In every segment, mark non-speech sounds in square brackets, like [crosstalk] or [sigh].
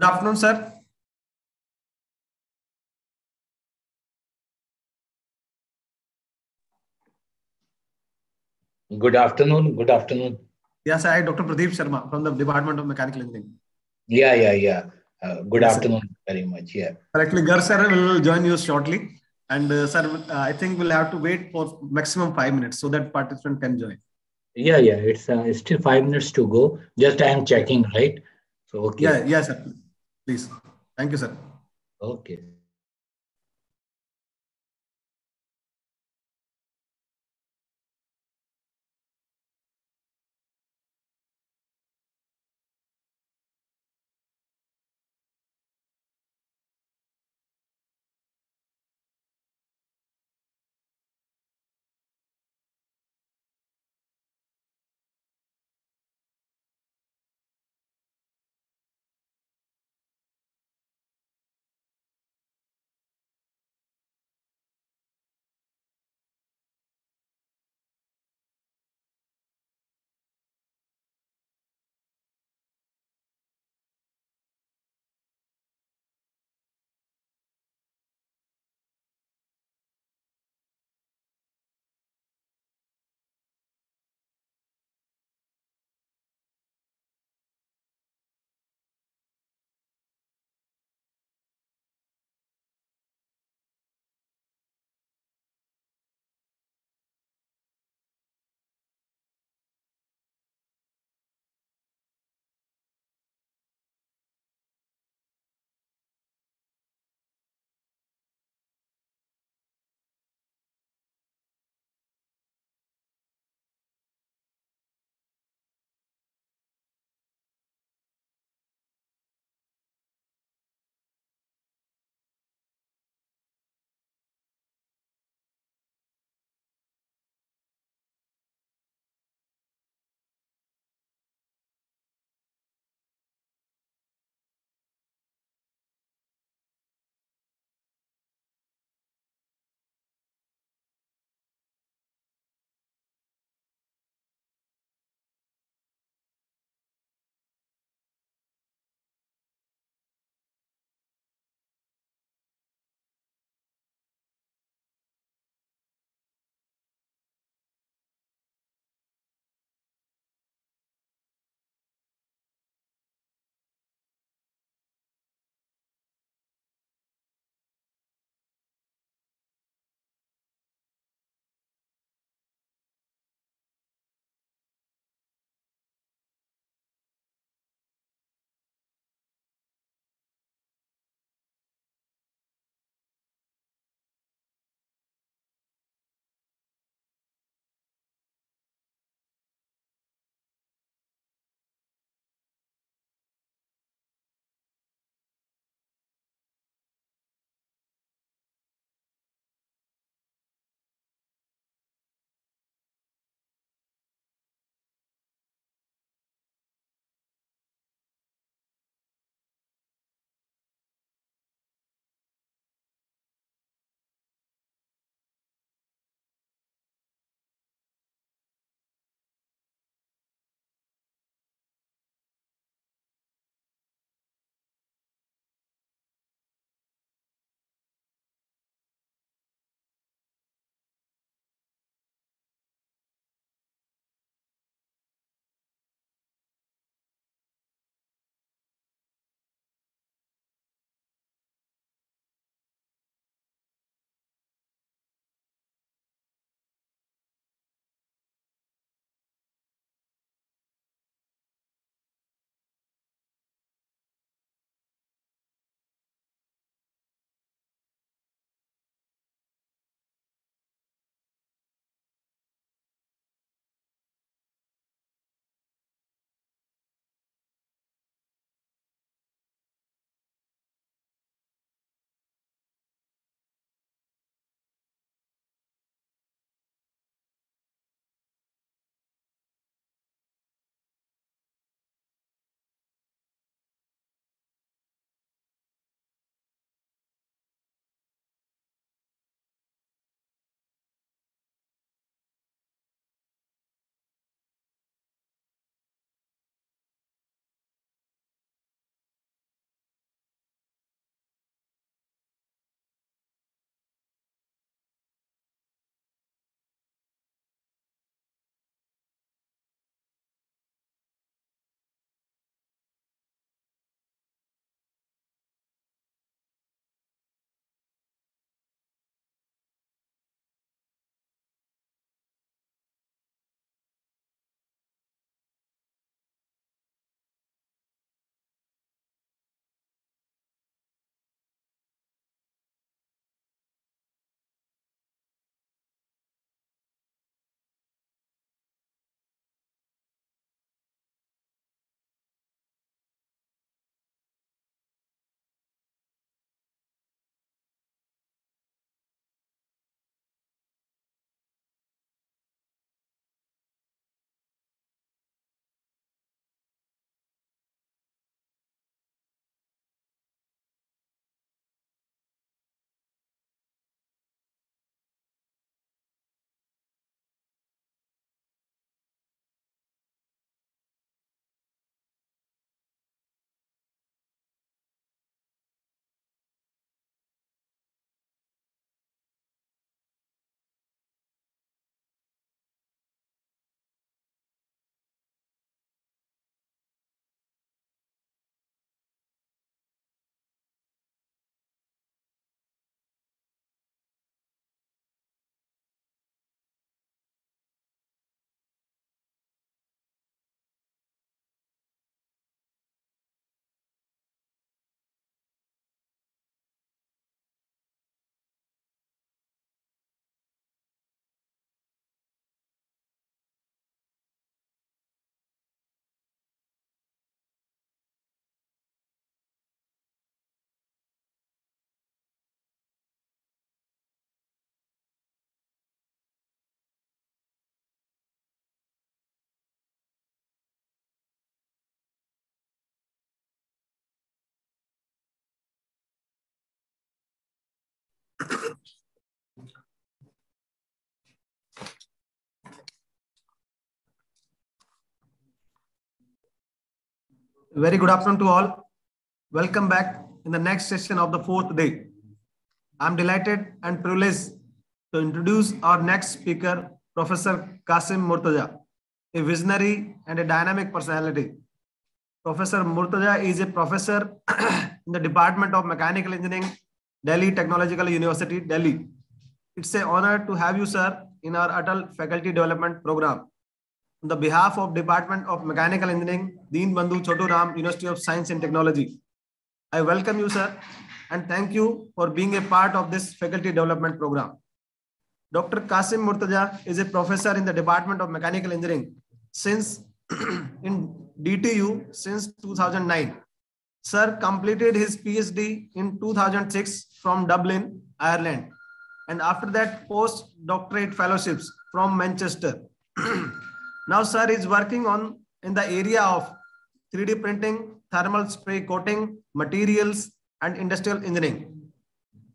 Good afternoon, sir. Good afternoon. Good afternoon. Yes, I, Dr. Pradeep Sharma from the Department of Mechanical Engineering. Yeah, yeah, yeah. Uh, good Yes, sir. afternoon very much. Yeah. Correctly, Gar sir will join you shortly. And uh, sir, uh, I think we'll have to wait for maximum five minutes so that participant can join. Yeah, yeah. It's uh, still five minutes to go. Just I am checking, right? So, okay. Yeah, yeah, sir. Please. Thank you, sir. Okay. Very good afternoon to all. Welcome back in the next session of the fourth day. I'm delighted and privileged to introduce our next speaker, Professor Qasim Murtaja, a visionary and a dynamic personality. Professor Murtaja is a professor [clears throat] in the Department of Mechanical Engineering, Delhi Technological University, Delhi. It's an honor to have you, sir, in our Atal Faculty Development Program. On the behalf of Department of Mechanical Engineering, Deen Bandhu Chhotu Ram, University of Science and Technology, I welcome you, sir, and thank you for being a part of this faculty development program. Dr. Qasim Murtaja is a professor in the Department of Mechanical Engineering since [clears throat] in DTU since 2009. Sir completed his PhD in 2006 from Dublin, Ireland, and after that postdoctorate fellowships from Manchester. [clears throat] now, sir is working on in the area of 3D printing, thermal spray coating, materials, and industrial engineering.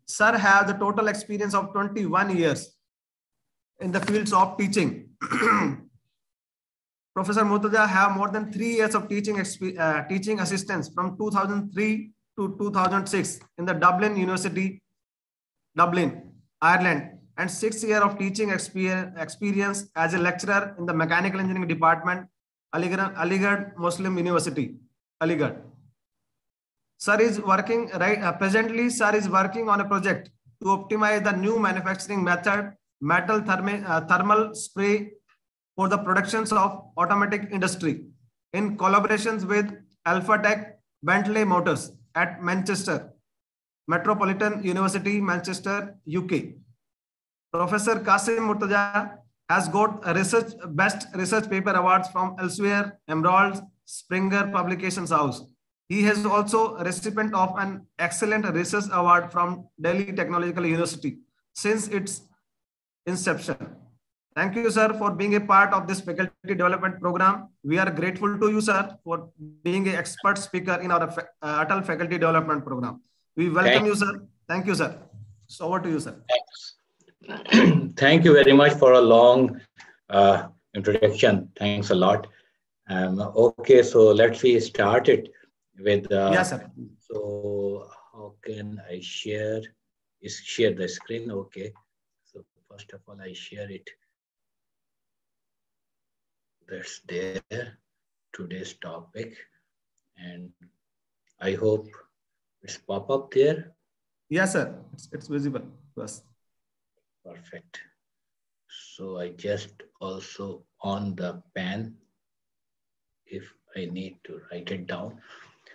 Sir has the total experience of 21 years in the fields of teaching. [clears throat] Professor Murtaja have more than three years of teaching uh, teaching assistance from 2003 to 2006 in the Dublin University, Dublin, Ireland, and six years of teaching experience as a lecturer in the Mechanical Engineering Department, Aligarh, Aligarh Muslim University, Aligarh. Sir is working right uh, presently. Sir is working on a project to optimize the new manufacturing method, metal thermi, uh, thermal spray for the productions of automatic industry in collaborations with Alpha Tech Bentley Motors at Manchester, Metropolitan University, Manchester, UK. Professor Qasim Murtaja has got a research best research paper awards from Elsevier, Emerald, Springer Publications House. He has also a recipient of an excellent research award from Delhi Technological University since its inception. Thank you, sir, for being a part of this faculty development program. We are grateful to you, sir, for being an expert speaker in our uh, Atal Faculty Development Program. We welcome you, sir. Thank you, sir. So over to you, sir. Thanks. [clears throat] Thank you very much for a long uh, introduction. Thanks a lot. Um, okay, so let's see start it with. Uh, yes, sir. So how can I share? Is share the screen? Okay. So first of all, I share it that's there today's topic and i hope it's pop up there yes sir it's, it's visible to us perfect. So i just also on the pen if i need to write it down.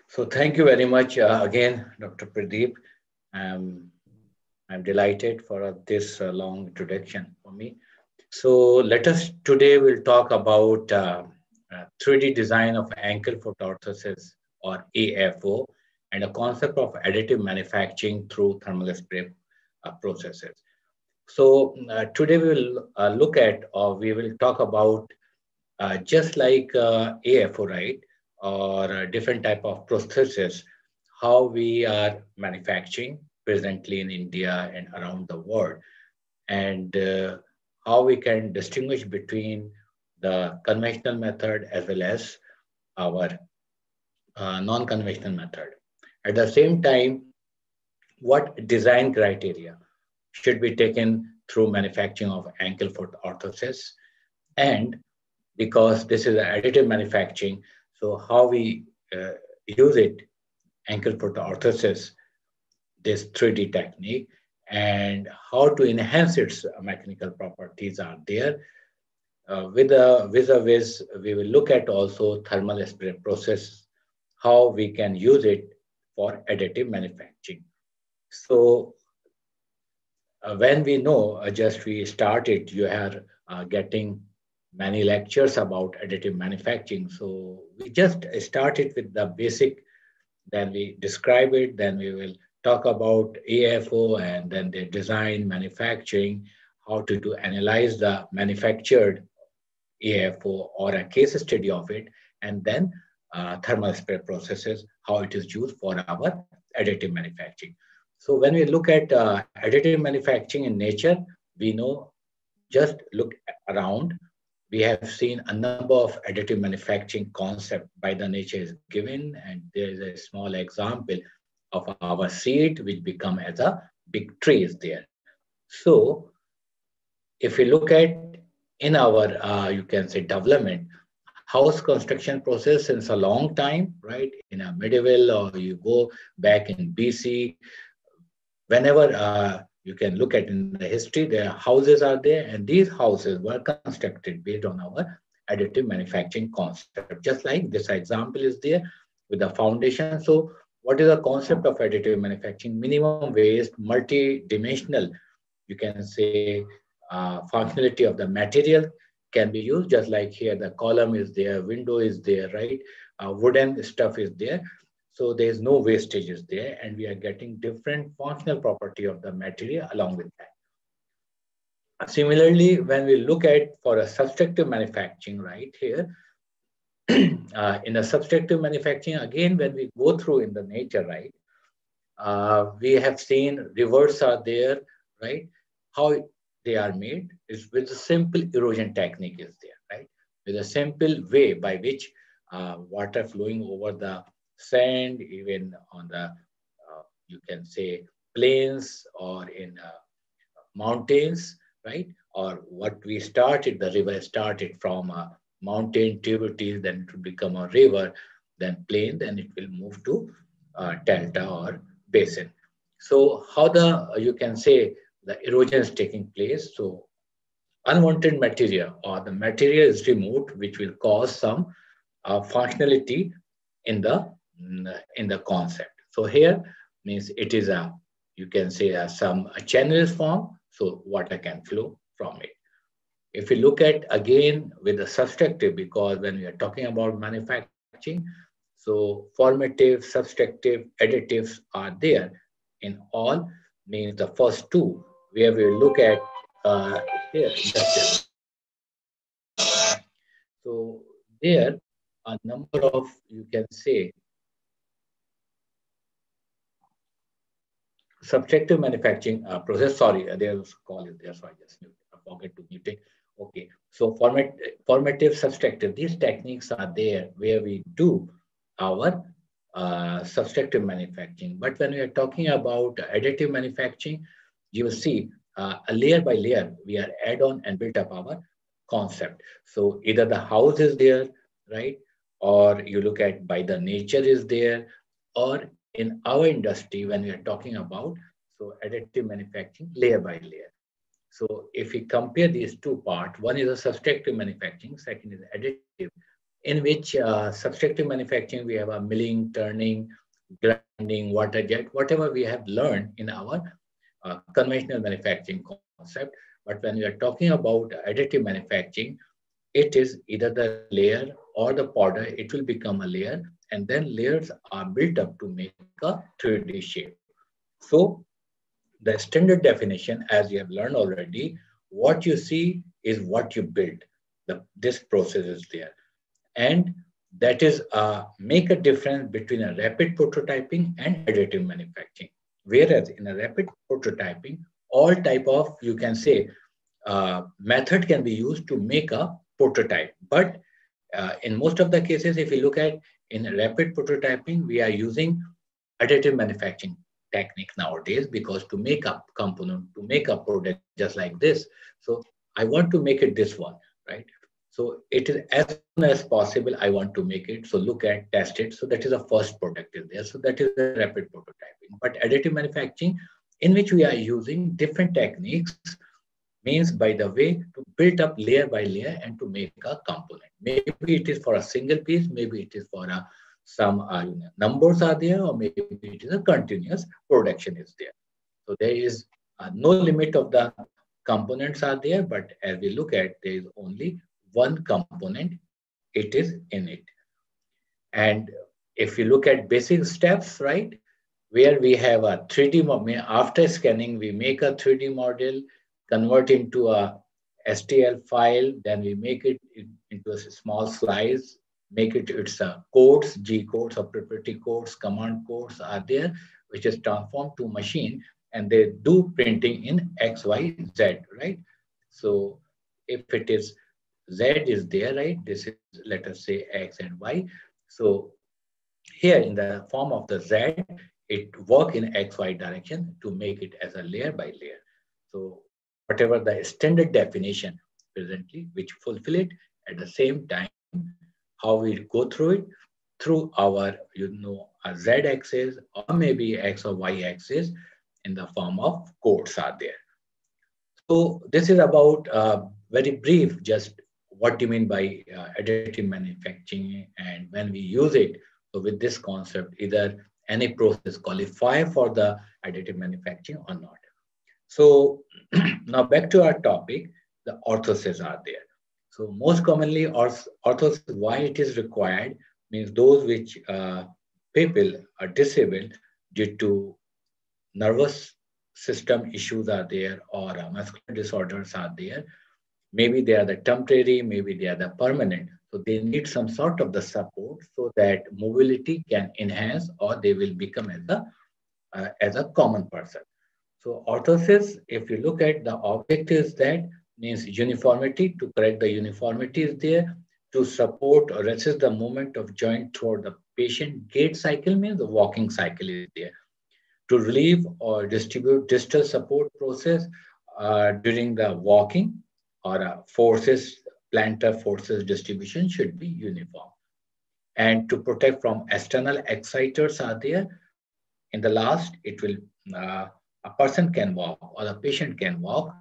So thank you very much uh, again dr pradeep. Um, i'm delighted for this uh, long introduction for me. So let us today we'll talk about uh, uh, 3D design of ankle foot orthosis or AFO and a concept of additive manufacturing through thermal spray uh, processes. So uh, today we will uh, look at or we will talk about uh, just like AFO, right? Or different type of prosthesis, how we are manufacturing presently in India and around the world. And how we can distinguish between the conventional method as well as our uh, non-conventional method. At the same time, what design criteria should be taken through manufacturing of ankle foot orthosis and because this is additive manufacturing, so how we uh, use it, ankle foot orthosis, this 3D technique, and how to enhance its mechanical properties are there. Uh, with a vis-a-vis, we will look at also thermal spray process, how we can use it for additive manufacturing. So when we know, uh, just we started, you are uh, getting many lectures about additive manufacturing. So we just started with the basic, then we describe it, then we will talk about AFO and then the design, manufacturing, how to do analyze the manufactured AFO or a case study of it, and then uh, thermal spray processes, how it is used for our additive manufacturing. So when we look at uh, additive manufacturing in nature, we know just look around. we have seen a number of additive manufacturing concept by the nature is given, and there is a small example of our seed which become as a big tree is there. So if we look at in our, uh, you can say development, house construction process since a long time, right? In a medieval or you go back in BC, whenever uh, you can look at in the history, their houses are there, and these houses were constructed based on our additive manufacturing concept. Just like this example is there with the foundation. So what is the concept of additive manufacturing? Minimum waste, multi-dimensional, you can say uh, functionality of the material can be used just like here the column is there window is there right uh, wooden stuff is there so there is no wastages there and we are getting different functional property of the material along with that. Similarly, when we look at for a subtractive manufacturing right here, [clears throat] uh, in a subtractive manufacturing, again, when we go through in the nature, right, uh, we have seen rivers are there, right? How they are made is with a simple erosion technique is there, right? With a simple way by which uh, water flowing over the sand, even on the, uh, you can say, plains or in uh, mountains, right? Or what we started, the river started from a mountain tributaries, then it will become a river, then plain, then it will move to uh, delta or basin. So how the, you can say, the erosion is taking place. So unwanted material or the material is removed, which will cause some uh, functionality in the in the concept. So here means it is a, you can say a, some a channel form, so water can flow from it. If we look at again with the subtractive, because when we are talking about manufacturing, so formative, subtractive, additives are there in all, means the first two, where we look at uh, here, So there, a number of, you can say, subtractive manufacturing uh, process. Sorry, uh, there's call in there, so I just forget to mute it. Okay, so format, formative, subtractive, these techniques are there where we do our uh, subtractive manufacturing. But when we are talking about additive manufacturing, you will see uh, a layer by layer, we are add on and build up our concept. So either the house is there, right? Or you look at by the nature is there, or in our industry, when we are talking about so additive manufacturing layer by layer. So if we compare these two parts, one is a subtractive manufacturing, second is additive, in which uh, subtractive manufacturing, we have a milling, turning, grinding, water jet, whatever we have learned in our uh, conventional manufacturing concept. But when we are talking about additive manufacturing, it is either the layer or the powder, it will become a layer and then layers are built up to make a 3D shape. So the standard definition, as you have learned already, what you see is what you build. The, this process is there. And that is uh, make a difference between a rapid prototyping and additive manufacturing. Whereas in a rapid prototyping, all type of, you can say, uh, method can be used to make a prototype. But uh, in most of the cases, if you look at in rapid prototyping, we are using additive manufacturing technique nowadays because to make a component, to make a product just like this. So I want to make it this one, right? So it is as soon as possible, I want to make it. So look at, test it. So that is the first product is there. So that is the rapid prototyping. But additive manufacturing, in which we are using different techniques, means by the way to build up layer by layer and to make a component. Maybe it is for a single piece, maybe it is for a some uh, numbers are there, or maybe it is a continuous production is there. So there is uh, no limit of the components are there, but as we look at, there is only one component, it is in it. And if you look at basic steps, right, where we have a 3D, after scanning, we make a 3D model, convert into a STL file, then we make it into a small slice, make it its uh, codes, G codes or proprietary codes, command codes are there, which is transformed to machine and they do printing in X, Y, Z, right? So if it is Z is there, right? This is, let us say, X and Y. So here in the form of the Z, it work in XY direction to make it as a layer by layer. So whatever the standard definition presently, which fulfill it at the same time, how we go through it, through our, you know, a Z axis or maybe X or Y axis in the form of codes are there. So this is about uh, very brief, just what do you mean by uh, additive manufacturing and when we use it. So with this concept, either any process qualify for the additive manufacturing or not. So [clears throat] now back to our topic, the orthoses are there. So most commonly orthoses, why it is required means those which uh, people are disabled due to nervous system issues are there or uh, muscular disorders are there. Maybe they are the temporary, maybe they are the permanent. So they need some sort of the support so that mobility can enhance or they will become as a, uh, as a common person. So orthosis, if you look at the objective is that means uniformity to correct the uniformity is there to support or resist the movement of joint toward the patient gait cycle means the walking cycle is there to relieve or distribute distal support process uh, during the walking or uh, forces, plantar forces distribution should be uniform. And to protect from external exciters are there. In the last, it will, uh, a person can walk or a patient can walk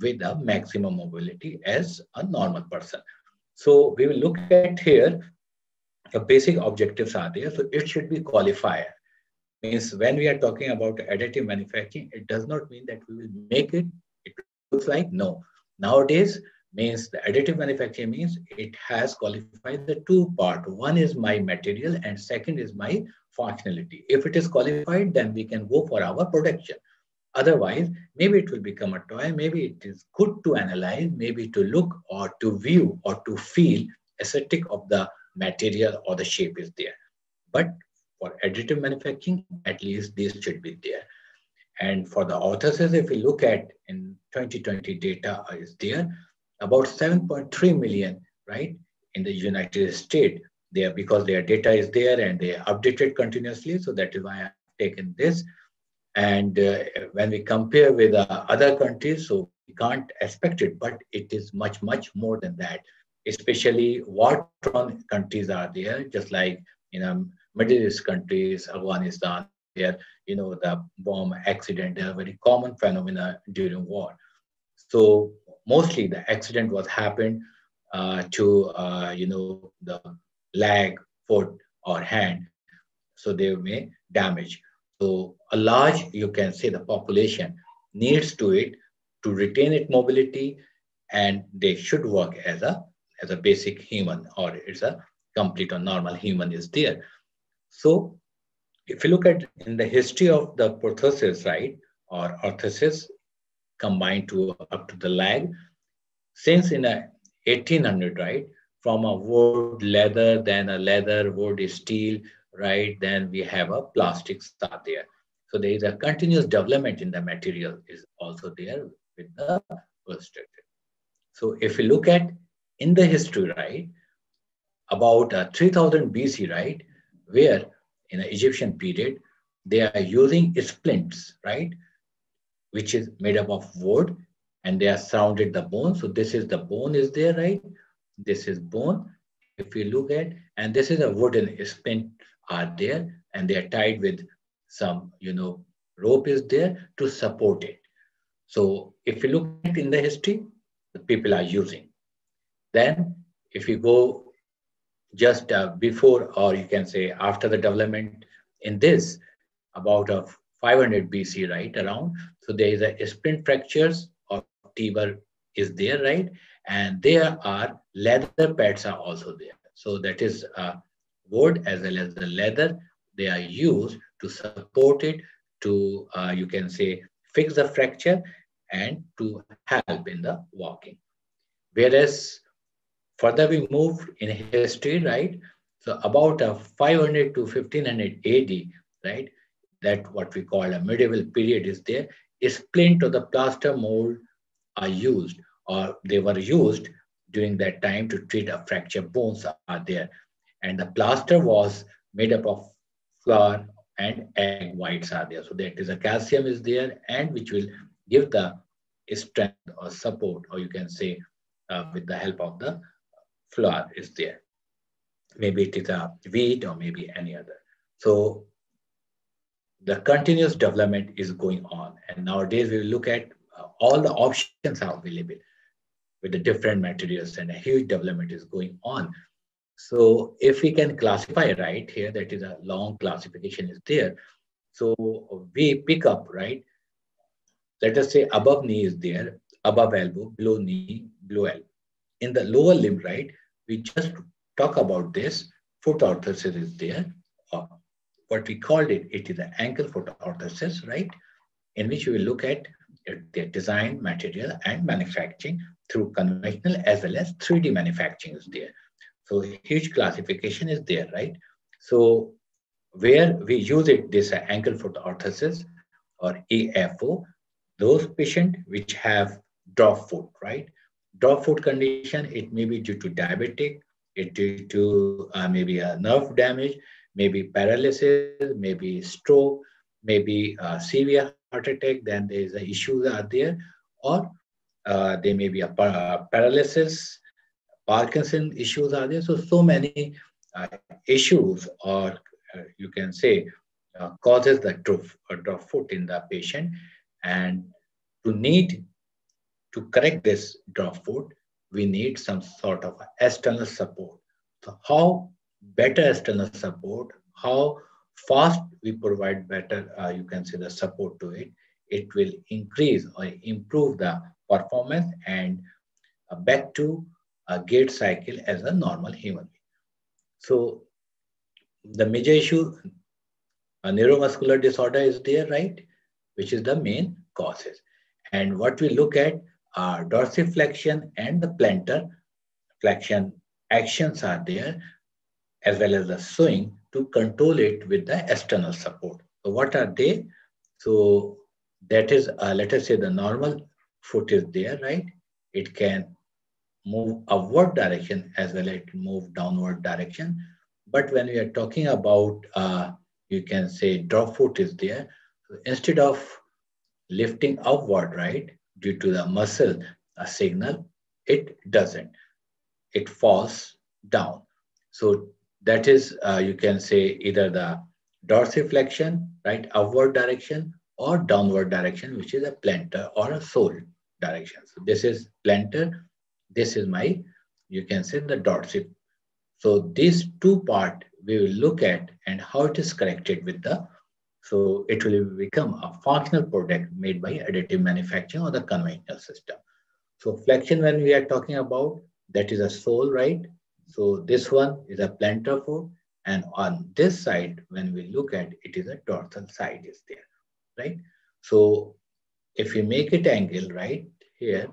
with a maximum mobility as a normal person. So we will look at here, the basic objectives are there. So it should be qualifier means when we are talking about additive manufacturing, it does not mean that we will make it. It looks like no. Nowadays, means the additive manufacturing means it has qualified the two part. One is my material and second is my functionality. If it is qualified, then we can go for our production. Otherwise, maybe it will become a toy. Maybe it is good to analyze, maybe to look or to view or to feel aesthetic of the material or the shape is there. But for additive manufacturing, at least this should be there. And for the orthoses, if we look at in 2020 data uh, is there, about 7.3 million, right, in the United States, there because their data is there and they are updated continuously. So that is why I've taken this. And uh, when we compare with uh, other countries, so we can't expect it, but it is much, much more than that. Especially war-torn countries are there, just like you know Middle East countries, Afghanistan, where you know the bomb accident are very common phenomena during war. So mostly the accident was happened uh, to uh, you know the leg, foot, or hand, so they may damage. So a large, you can say, the population needs to it to retain its mobility, and they should work as a as a basic human, or it's a complete or normal human is there. So if you look at in the history of the prosthesis, right, or orthosis combined to up to the leg, since in a 1800, right, from a wood, leather, then a leather, wood, steel, right, then we have a plastic start there. So there is a continuous development in the material is also there with the prosthetic. So if you look at in the history, right, about uh, 3000 BC, right, where in the Egyptian period, they are using splints, right? Which is made up of wood and they are surrounded the bone. So this is the bone is there, right? This is bone. If you look at, and this is a wooden splint are there and they are tied with some, you know, rope is there to support it. So if you look in the history, the people are using. Then if you go just uh, before, or you can say after the development in this, about of uh, 500 BC, right around. So there is a splint fractures of tibia is there, right? And there are leather pads are also there. So that is uh, wood as well as the leather. They are used to support it, to uh, you can say fix the fracture and to help in the walking. Whereas Further, we moved in history, right? So about a 500 to 1500 AD, right? That what we call a medieval period is there. Splint or the plaster mold are used or they were used during that time to treat a fracture. bones are there. And the plaster was made up of flour and egg whites are there. So that is a calcium is there and which will give the strength or support, or you can say uh, with the help of the flour is there. Maybe it is a wheat or maybe any other. So the continuous development is going on. And nowadays we look at uh, all the options are available with the different materials and a huge development is going on. So if we can classify right here, that is a long classification is there. So we pick up, right? Let us say above knee is there, above elbow, below knee, below elbow. In the lower limb, right? We just talk about this. Foot orthosis is there. Uh, what we called it, it is an ankle foot orthosis, right? In which we will look at their design, material, and manufacturing through conventional as well as 3D manufacturing is there. So huge classification is there, right? So where we use it, this ankle foot orthosis or AFO, those patients which have drop foot, right? Drop foot condition, it may be due to diabetic, it due to uh, maybe a nerve damage, maybe paralysis, maybe stroke, maybe uh, severe heart attack, then there is a issues are there, or uh, there may be a par paralysis, Parkinson issues are there. So, so many uh, issues or uh, you can say uh, causes the drop, drop foot in the patient. And to need to correct this drop foot, we need some sort of external support. So how better external support, how fast we provide better, uh, you can say the support to it, it will increase or improve the performance and uh, back to a gait cycle as a normal human being. So the major issue, a neuromuscular disorder is there, right? Which is the main causes. And what we look at are dorsiflexion and the plantar flexion actions are there, as well as the sewing to control it with the external support. So what are they? So that is, uh, let us say the normal foot is there, right? It can move upward direction as well as move downward direction. But when we are talking about, uh, you can say drop foot is there. Instead of lifting upward, right, due to the muscle a signal, it doesn't. It falls down. So that is, uh, you can say either the dorsiflexion, right, upward direction or downward direction, which is a plantar or a sole direction. So this is plantar this is my, you can say the dot dorsif. So these two part we will look at and how it is connected with the, so it will become a functional product made by additive manufacturing or the conventional system. So flexion when we are talking about, that is a sole, right? So this one is a plantar foot. And on this side, when we look at it is a dorsal side is there, right? So if you make it angle, right, here,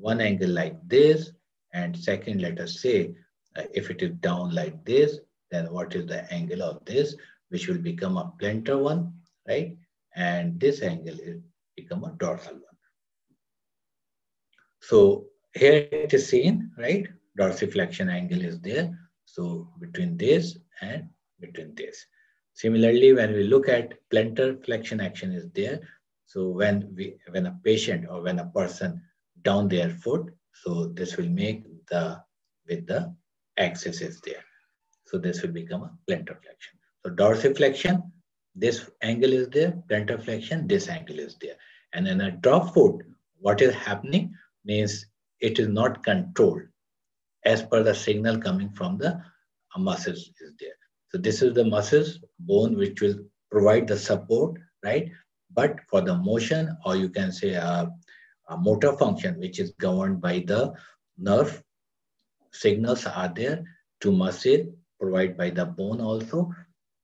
one angle like this, and second, let us say, uh, if it is down like this, then what is the angle of this, which will become a plantar one, right? And this angle is become a dorsal one. So here it is seen, right? Dorsiflexion angle is there. So between this and between this. Similarly, when we look at plantar flexion action is there. So when we when a patient or when a person down their foot. So this will make the, with the axis is there. So this will become a plantar flexion. So dorsiflexion, this angle is there, plantar flexion, this angle is there. And in a drop foot, what is happening means it is not controlled as per the signal coming from the muscles is there. So this is the muscles bone which will provide the support, right? But for the motion, or you can say uh, motor function, which is governed by the nerve. Signals are there to muscle, provided by the bone also,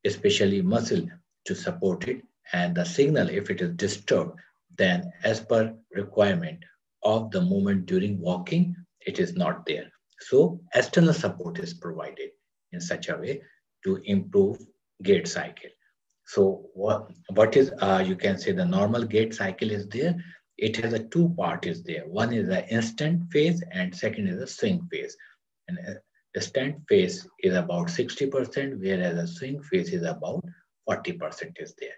especially muscle to support it. And the signal, if it is disturbed, then as per requirement of the movement during walking, it is not there. So external support is provided in such a way to improve gait cycle. So what, what is, uh, you can say the normal gait cycle is there it has a two part is there. One is the instant phase and second is the swing phase. And uh, instant phase is about 60%, whereas the swing phase is about 40% is there.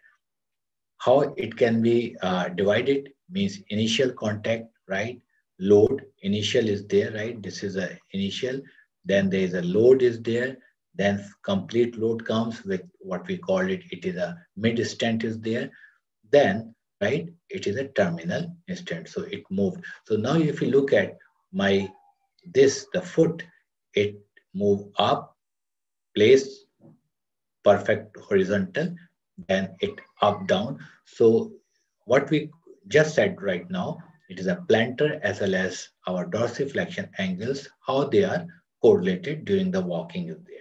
How it can be uh, divided means initial contact, right? Load, initial is there, right? This is a initial. Then there is a load is there. Then complete load comes with what we call it. It is a mid stance is there. Then, right, it is a terminal instant. So it moved. So now if you look at my, this, the foot, it move up, place, perfect horizontal, then it up, down. So what we just said right now, it is a plantar as well as our dorsiflexion angles, how they are correlated during the walking is there.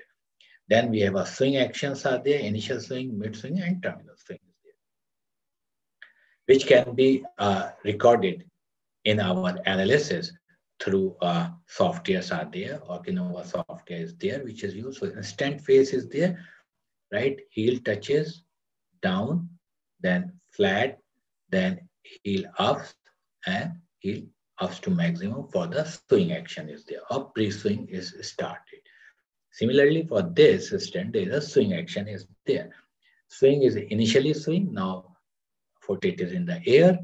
Then we have a swing actions are there, initial swing, mid swing, and terminal which can be uh, recorded in our analysis through uh, softwares are there, or Kinovea software is there, which is used. So instant phase is there, right? Heel touches down, then flat, then heel up, and heel ups to maximum for the swing action is there. Up pre-swing is started. Similarly, for this system, there is a swing action is there. Swing is initially swing. Now, foot it is in the air.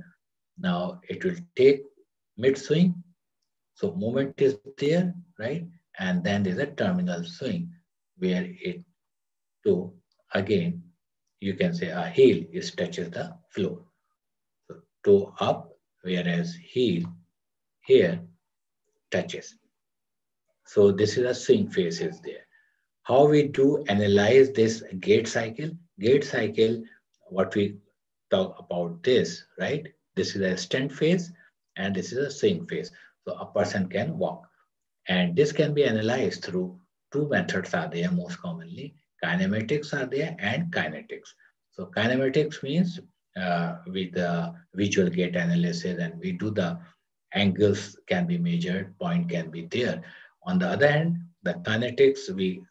Now it will take mid swing. So movement is there, right? And then there's a terminal swing where it to again, you can say a heel is touches the floor. So toe up, whereas heel here touches. So this is a swing phase is there. How we do analyze this gait cycle? Gait cycle, what we talk about this, right? This is a stance phase and this is a swing phase. So a person can walk. And this can be analyzed through two methods are there most commonly. Kinematics are there and kinetics. So kinematics means uh, with the visual gait analysis and we do the angles can be measured, point can be there. On the other hand, the kinetics, we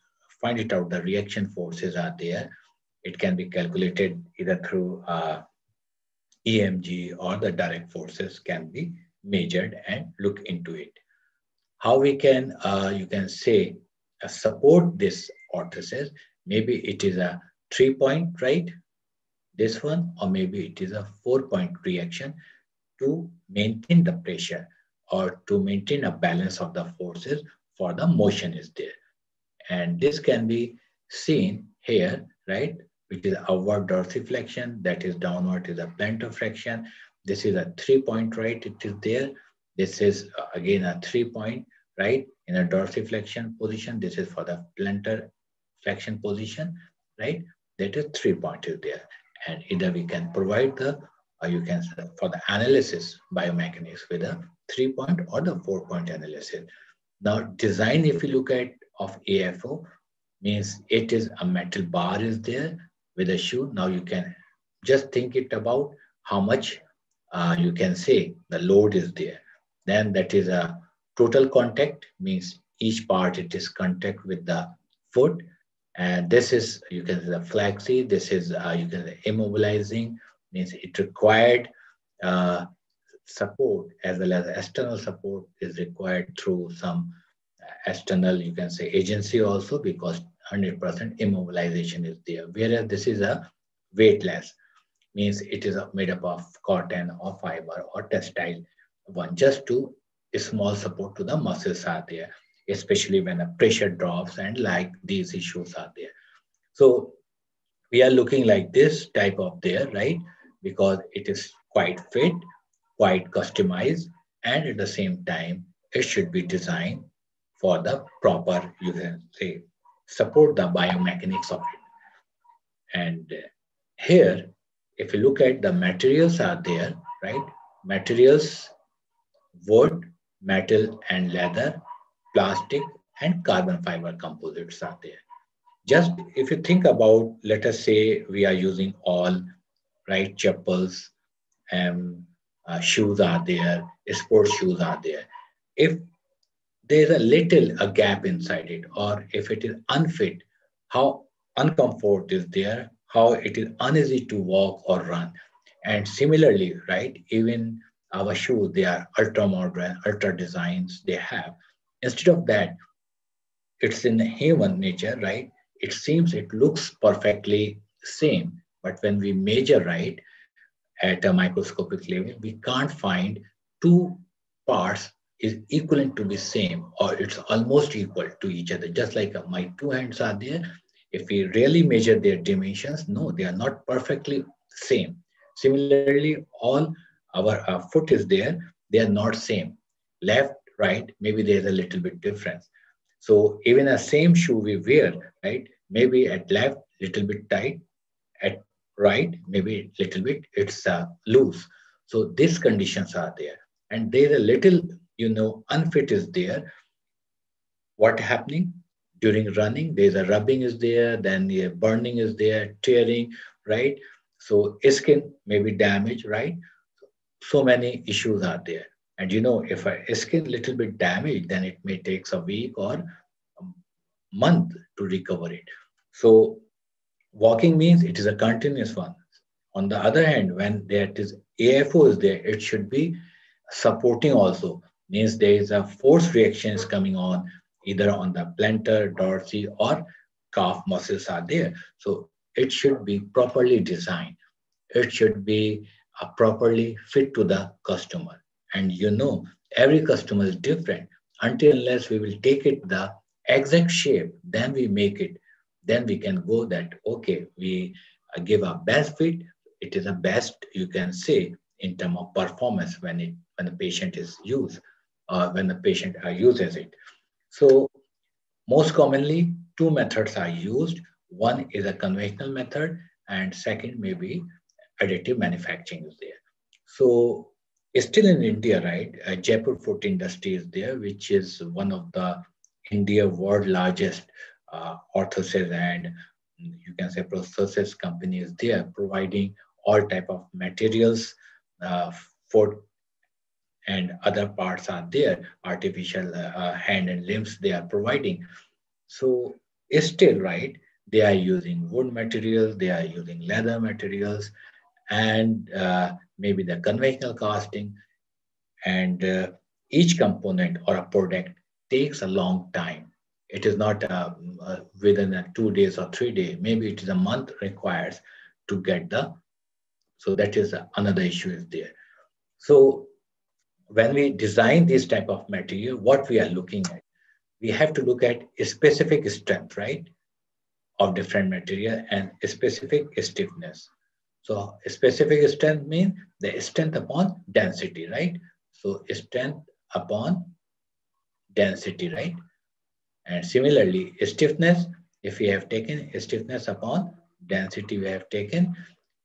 find it out, the reaction forces are there. It can be calculated either through uh, EMG or the direct forces can be measured and look into it. How we can, uh, you can say, uh, support this orthosis, maybe it is a three point, right? This one, or maybe it is a four point reaction to maintain the pressure or to maintain a balance of the forces for the motion is there. And this can be seen here, right? Which is upward dorsiflexion, that is downward is a plantar flexion. This is a three point, right? It is there. This is uh, again a three point, right? In a dorsiflexion position. This is for the plantar flexion position, right? That is three point is there. And either we can provide the or you can for the analysis biomechanics with a three point or the four point analysis. Now design, if you look at of AFO, means it is a metal bar is there with a shoe. Now you can just think it about how much uh, you can say the load is there. Then that is a total contact means each part it is contact with the foot. And this is, you can say the flexi, this is, uh, you can say immobilizing, means it required uh, support as well as external support is required through some external, you can say agency also because 100% immobilization is there. Whereas this is a weightless, means it is made up of cotton or fiber or textile one, just to a small support to the muscles are there, especially when the pressure drops and like these issues are there. So we are looking like this type of there, right? because it is quite fit, quite customized, and at the same time, it should be designed for the proper, you can say, support the biomechanics of it. And uh, here, if you look at the materials are there, right? Materials, wood, metal and leather, plastic and carbon fiber composites are there. Just if you think about, let us say we are using all right? Chappals, and uh, shoes are there, sports shoes are there. If there's a little a gap inside it, or if it is unfit, how uncomfort is there, how it is uneasy to walk or run. And similarly, right, even our shoes, they are ultra modern, ultra designs they have. Instead of that, it's in human nature, right? It seems it looks perfectly same, but when we measure right at a microscopic level, we can't find two parts is equivalent to be same or it's almost equal to each other. Just like uh, my two hands are there, if we really measure their dimensions, no, they are not perfectly same. Similarly, all our uh, foot is there, they are not same. Left, right, maybe there's a little bit difference. So even a same shoe we wear, right? Maybe at left, little bit tight, at right, maybe little bit, it's uh, loose. So these conditions are there. And there's a little, you know, unfit is there. What happening? During running, there's a rubbing is there, then the burning is there, tearing, right? So skin may be damaged, right? So many issues are there. And you know, if a skin little bit damaged, then it may take a week or a month to recover it. So walking means it is a continuous one. On the other hand, when there is AFO is there, it should be supporting also. Means there is a force reaction is coming on either on the plantar, dorsal, or calf muscles are there. So it should be properly designed. It should be uh, properly fit to the customer. And you know, every customer is different. Until unless we will take it the exact shape, then we make it. Then we can go that, okay, we uh, give a best fit. It is the best you can say in term of performance when it when the patient is used, uh, when the patient uh, uses it. So most commonly, two methods are used. One is a conventional method, and second may be additive manufacturing is there. So still in India, right, uh, Jaipur Foot Industry is there, which is one of the India world largest uh, orthosis and you can say prosthesis companies there, providing all type of materials, uh, foot and other parts are there, artificial uh, hand and limbs they are providing. So still, right, they are using wood materials, they are using leather materials, and uh, maybe the conventional casting. And uh, each component or a product takes a long time. It is not uh, uh within a two days or three days. Maybe it is a month requires to get the. So that is another issue is there. So when we design this type of material, what we are looking at, we have to look at a specific strength, right, of different material and specific stiffness. So specific strength means the strength upon density, right? So strength upon density, right? And similarly, stiffness, if we have taken stiffness upon density, we have taken,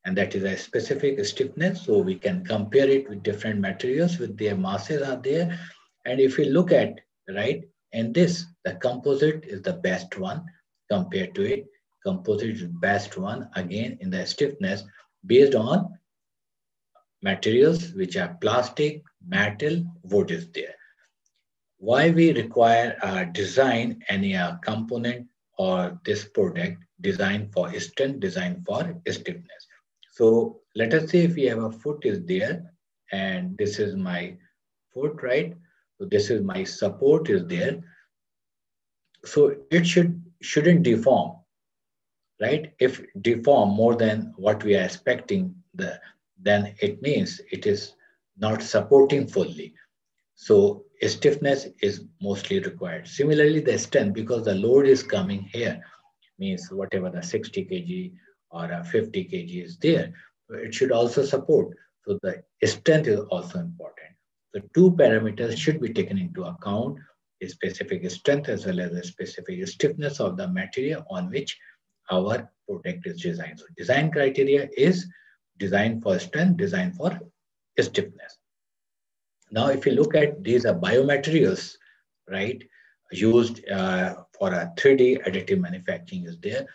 and that is a specific stiffness. So we can compare it with different materials with their masses are there. And if we look at, right, in this, the composite is the best one compared to it. Composite is best one again in the stiffness based on materials which are plastic, metal, wood is there. Why we require a design any a component or this product designed for strength, design for stiffness. So let us say if we have a foot is there and this is my foot, right? So this is my support is there. So it should shouldn't deform right? If deform more than what we are expecting, the, then it means it is not supporting fully. So stiffness is mostly required. Similarly, the strength, because the load is coming here, means whatever the 60 kg or a 50 kg is there, it should also support. So the strength is also important. The two parameters should be taken into account, a specific strength as well as the specific stiffness of the material on which our product is designed. So design criteria is design for strength, design for stiffness. Now, if you look at these are biomaterials, right, used uh, for a 3D additive manufacturing is there.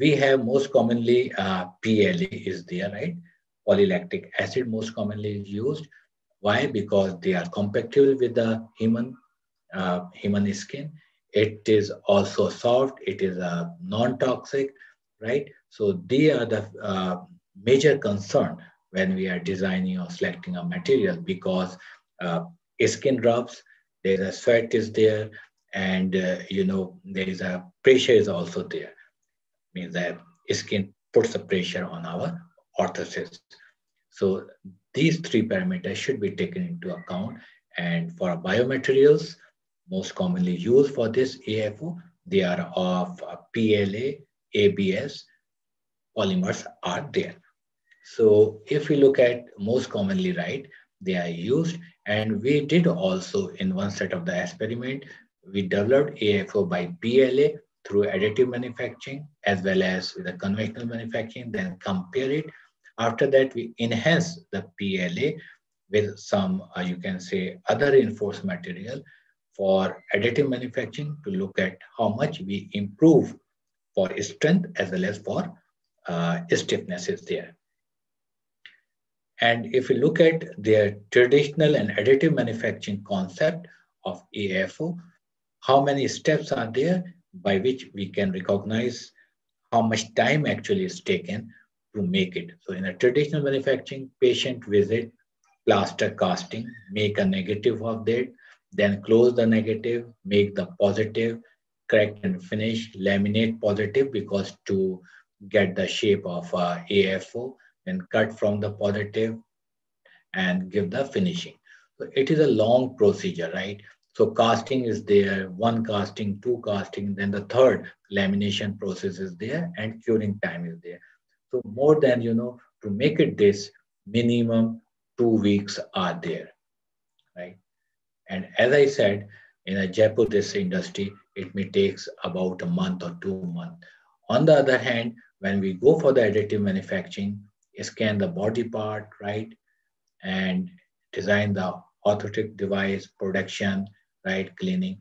We have most commonly uh, PLA is there, right? Polylactic acid most commonly is used. Why? Because they are compatible with the human uh, human skin it is also soft. It is uh, non-toxic, right? So they are the uh, major concern when we are designing or selecting a material because uh, skin drops, there's a sweat is there, and uh, you know there is a pressure is also there. Means that skin puts the pressure on our orthosis. So these three parameters should be taken into account. And for biomaterials, most commonly used for this AFO, they are of PLA, ABS, polymers are there. So if we look at most commonly, right, they are used. And we did also in one set of the experiment, we developed AFO by PLA through additive manufacturing as well as with the conventional manufacturing, then compare it. After that, we enhance the PLA with some, uh, you can say, other reinforced material for additive manufacturing to look at how much we improve for strength as well as for uh, stiffness is there. And if we look at their traditional and additive manufacturing concept of AFO, how many steps are there by which we can recognize how much time actually is taken to make it. So in a traditional manufacturing, patient visit, plaster casting, make a negative of that, then close the negative, make the positive, correct and finish, laminate positive because to get the shape of uh, AFO, then cut from the positive and give the finishing. So it is a long procedure, right? So casting is there, one casting, two casting, then the third lamination process is there and curing time is there. So more than, you know, to make it this, minimum two weeks are there, right? And as I said, in a Jaipur this industry, it may takes about a month or two months. On the other hand, when we go for the additive manufacturing, scan the body part, right? And design the orthotic device, production, right, cleaning.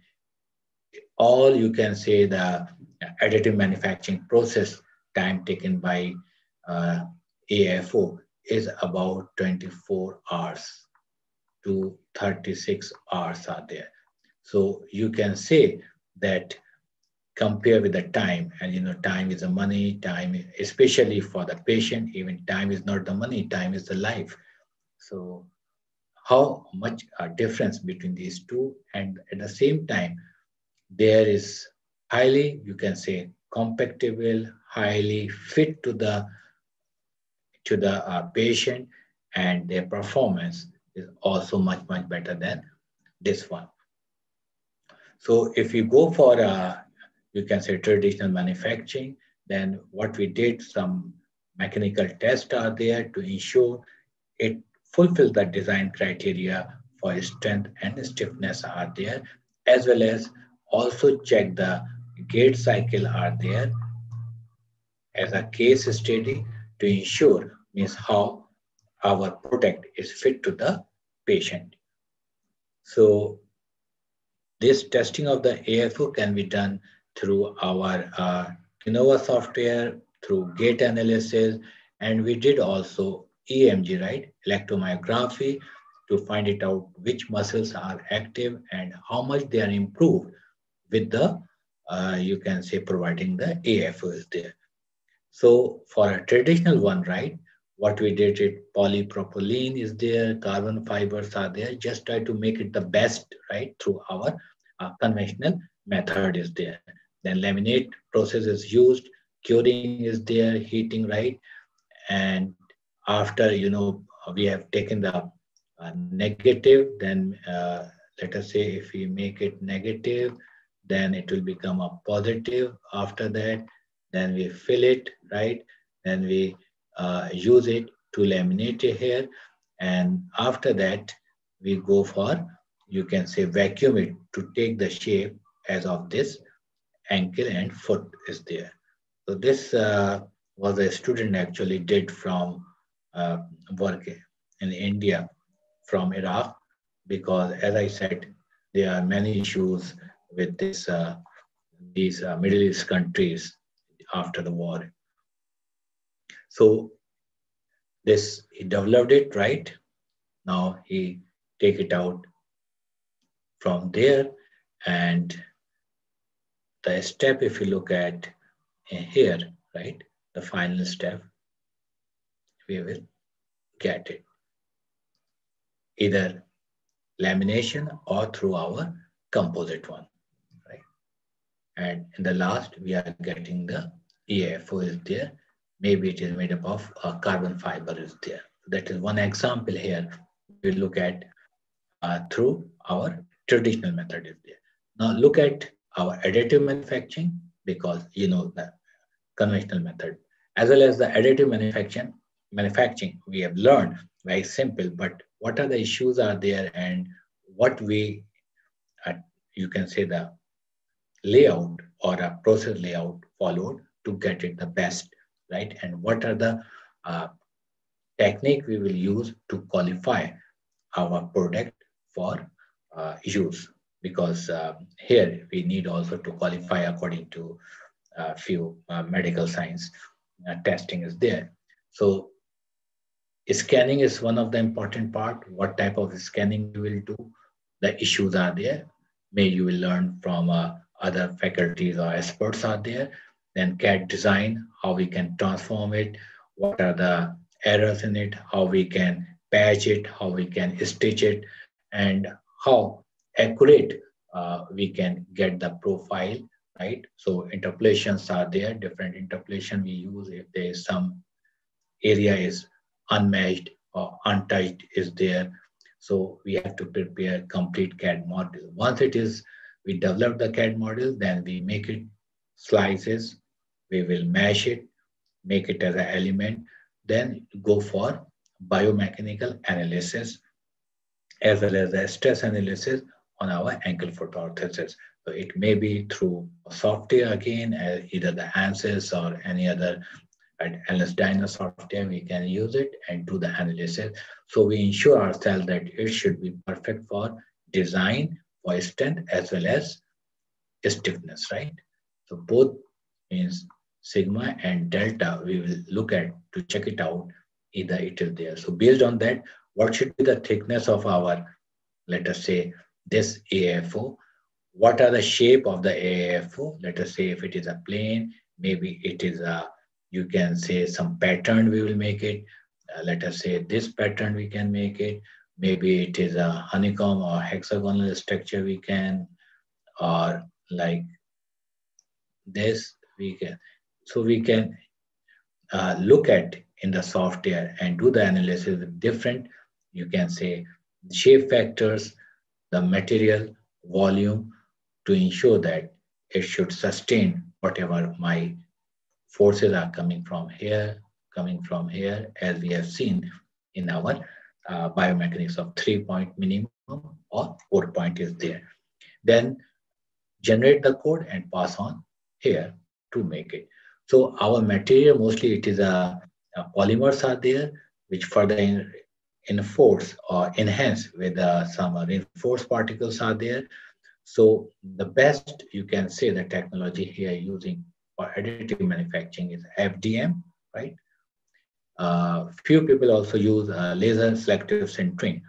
All you can say the additive manufacturing process time taken by uh, AFO is about 24 hours to 36 hours are there. So you can say that compare with the time and you know time is the money time especially for the patient even time is not the money time is the life so how much a difference between these two. And at the same time there is highly you can say compatible highly fit to the to the uh, patient. And their performance is also much much better than this one. So if you go for a uh, you can say traditional manufacturing then what we did some mechanical tests are there to ensure it fulfill the design criteria for strength and stiffness are there, as well as also check the gait cycle are there as a case study to ensure means how our product is fit to the patient. So this testing of the AFO can be done through our uh, Innova software, through gait analysis, and we did also EMG, right? Electromyography to find it out which muscles are active and how much they are improved with the, uh, you can say, providing the AFO is there. So for a traditional one, right, what we did it polypropylene is there, carbon fibers are there, just try to make it the best, right, through our uh, conventional method is there. Then laminate process is used, curing is there, heating, right, and after you know we have taken the uh, negative then uh, let us say if we make it negative then it will become a positive. After that then we fill it right? Then we uh, use it to laminate it here and after that we go for you can say vacuum it to take the shape as of this ankle and foot is there. So this uh, was a student actually did from uh, work in India from Iraq because, as I said, there are many issues with this uh, these uh, Middle East countries after the war. So this he developed it right. Now he take it out from there and the step if you look at here right the final step we will get it, either lamination or through our composite one, right? And in the last, we are getting the EAFO is there. Maybe it is made up of uh, carbon fiber is there. That is one example here. We look at uh, through our traditional method is there. Now look at our additive manufacturing because you know the conventional method as well as the additive manufacturing manufacturing. We have learned very simple but what are the issues are there and what we uh, you can say the layout or a process layout followed to get it the best right? And what are the uh, technique we will use to qualify our product for uh, use? Because uh, here we need also to qualify according to a uh, few uh, medical science testing is there. So scanning is one of the important part. What type of scanning you will do? The issues are there. May you will learn from uh, other faculties or experts are there. Then CAD design, how we can transform it. What are the errors in it? How we can patch it? How we can stitch it? And how accurate uh, we can get the profile, right? So interpolations are there, different interpolation we use if there is some area is unmatched or untouched is there. So we have to prepare complete CAD model. Once it is, we develop the CAD model, then we make it slices, we will mesh it, make it as an element, then go for biomechanical analysis as well as the stress analysis on our ankle foot orthosis. So it may be through software again, uh, either the ANSYS or any other LS-DYNA software, we can use it and do the analysis. So we ensure ourselves that it should be perfect for design, for strength, as well as stiffness, right? So both means sigma and delta, we will look at to check it out, either it is there. So based on that, what should be the thickness of our, let us say, this AFO. What are the shape of the AFO? Let us say if it is a plane, maybe it is a, you can say some pattern we will make it. Uh, let us say this pattern we can make it. Maybe it is a honeycomb or hexagonal structure we can, or like this we can. So we can uh, look at in the software and do the analysis different, you can say shape factors, the material volume to ensure that it should sustain whatever my forces are coming from here, coming from here, as we have seen in our uh, biomechanics of three point minimum or four point is there. Then generate the code and pass on here to make it. So our material, mostly it is a, a polymers are there, which further in, enforce or enhance with uh, some reinforced particles are there. So the best you can say the technology here using for additive manufacturing is FDM, right? Uh, few people also use uh, laser selective sintering,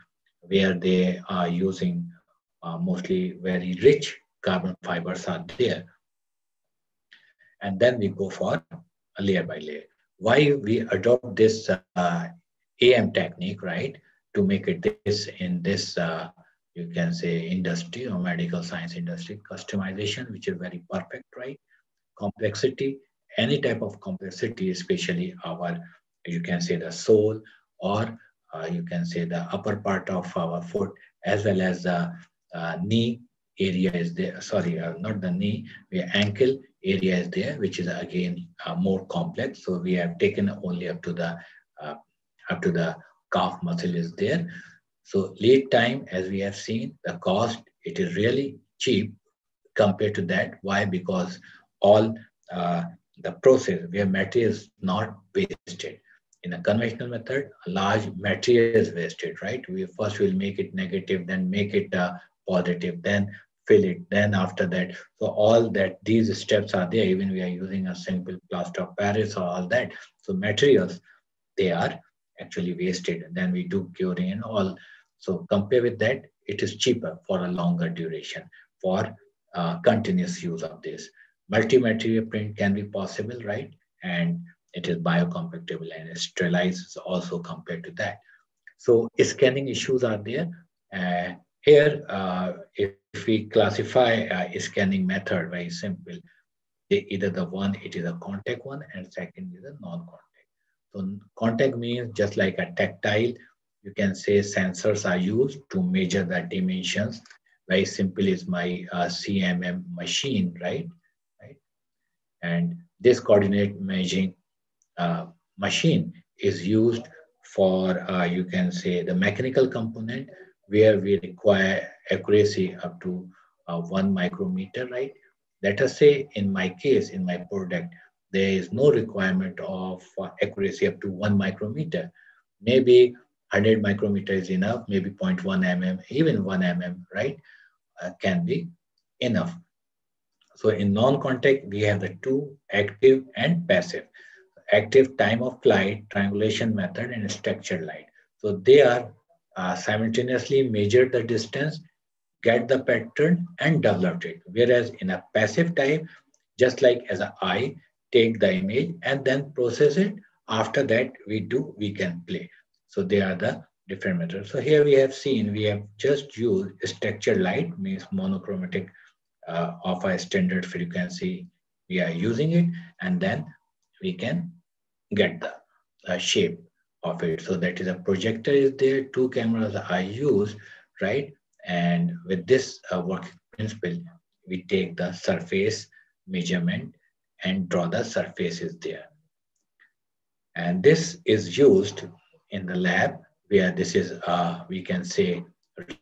where they are using uh, mostly very rich carbon fibers are there. And then we go for a layer by layer. Why we adopt this uh, AM technique, right? To make it this in this, uh, you can say industry or medical science industry, customization, which is very perfect, right? Complexity, any type of complexity, especially our, you can say the sole or uh, you can say the upper part of our foot as well as the uh, knee area is there. Sorry, uh, not the knee, the ankle area is there, which is again uh, more complex. So we have taken only up to the uh, up to the calf muscle is there. So lead time, as we have seen, the cost, it is really cheap compared to that. Why? Because all uh, the process where material is not wasted. In a conventional method, a large material is wasted, right? We first will make it negative, then make it uh, positive, then fill it, then after that. So all that, these steps are there, even we are using a simple plaster of Paris or all that. So materials, they are actually wasted. Then we do curing and all. So compare with that, it is cheaper for a longer duration for uh, continuous use of this. Multi-material print can be possible, right? And it is biocompatible and sterilizes also compared to that. So scanning issues are there. Uh, here, uh, if, if, we classify a scanning method, very simple, either the one, it is a contact one, and second is a non-contact. So contact means just like a tactile, you can say sensors are used to measure the dimensions. Very simple is my uh, CMM machine, right? And this coordinate measuring uh, machine is used for, uh, you can say, the mechanical component where we require accuracy up to uh, one micrometer, right? Let us say in my case, in my product, there is no requirement of uh, accuracy up to one micrometer. Maybe 100 micrometer is enough, maybe 0.1 mm, even 1 mm, right, uh, can be enough. So in non-contact, we have the two, active and passive. Active time of flight, triangulation method, and structured light. So they are uh, simultaneously measure the distance, get the pattern, and develop it. Whereas in a passive type, just like as an eye, take the image and then process it. After that, we do, we can play. So they are the different methods. So here we have seen, we have just used structured light, means monochromatic uh, of a standard frequency. We are using it and then we can get the uh, shape of it. So that is a projector is there, two cameras are used, right? And with this uh, working principle, we take the surface measurement and draw the surfaces there. And this is used in the lab where this is, uh, we can say,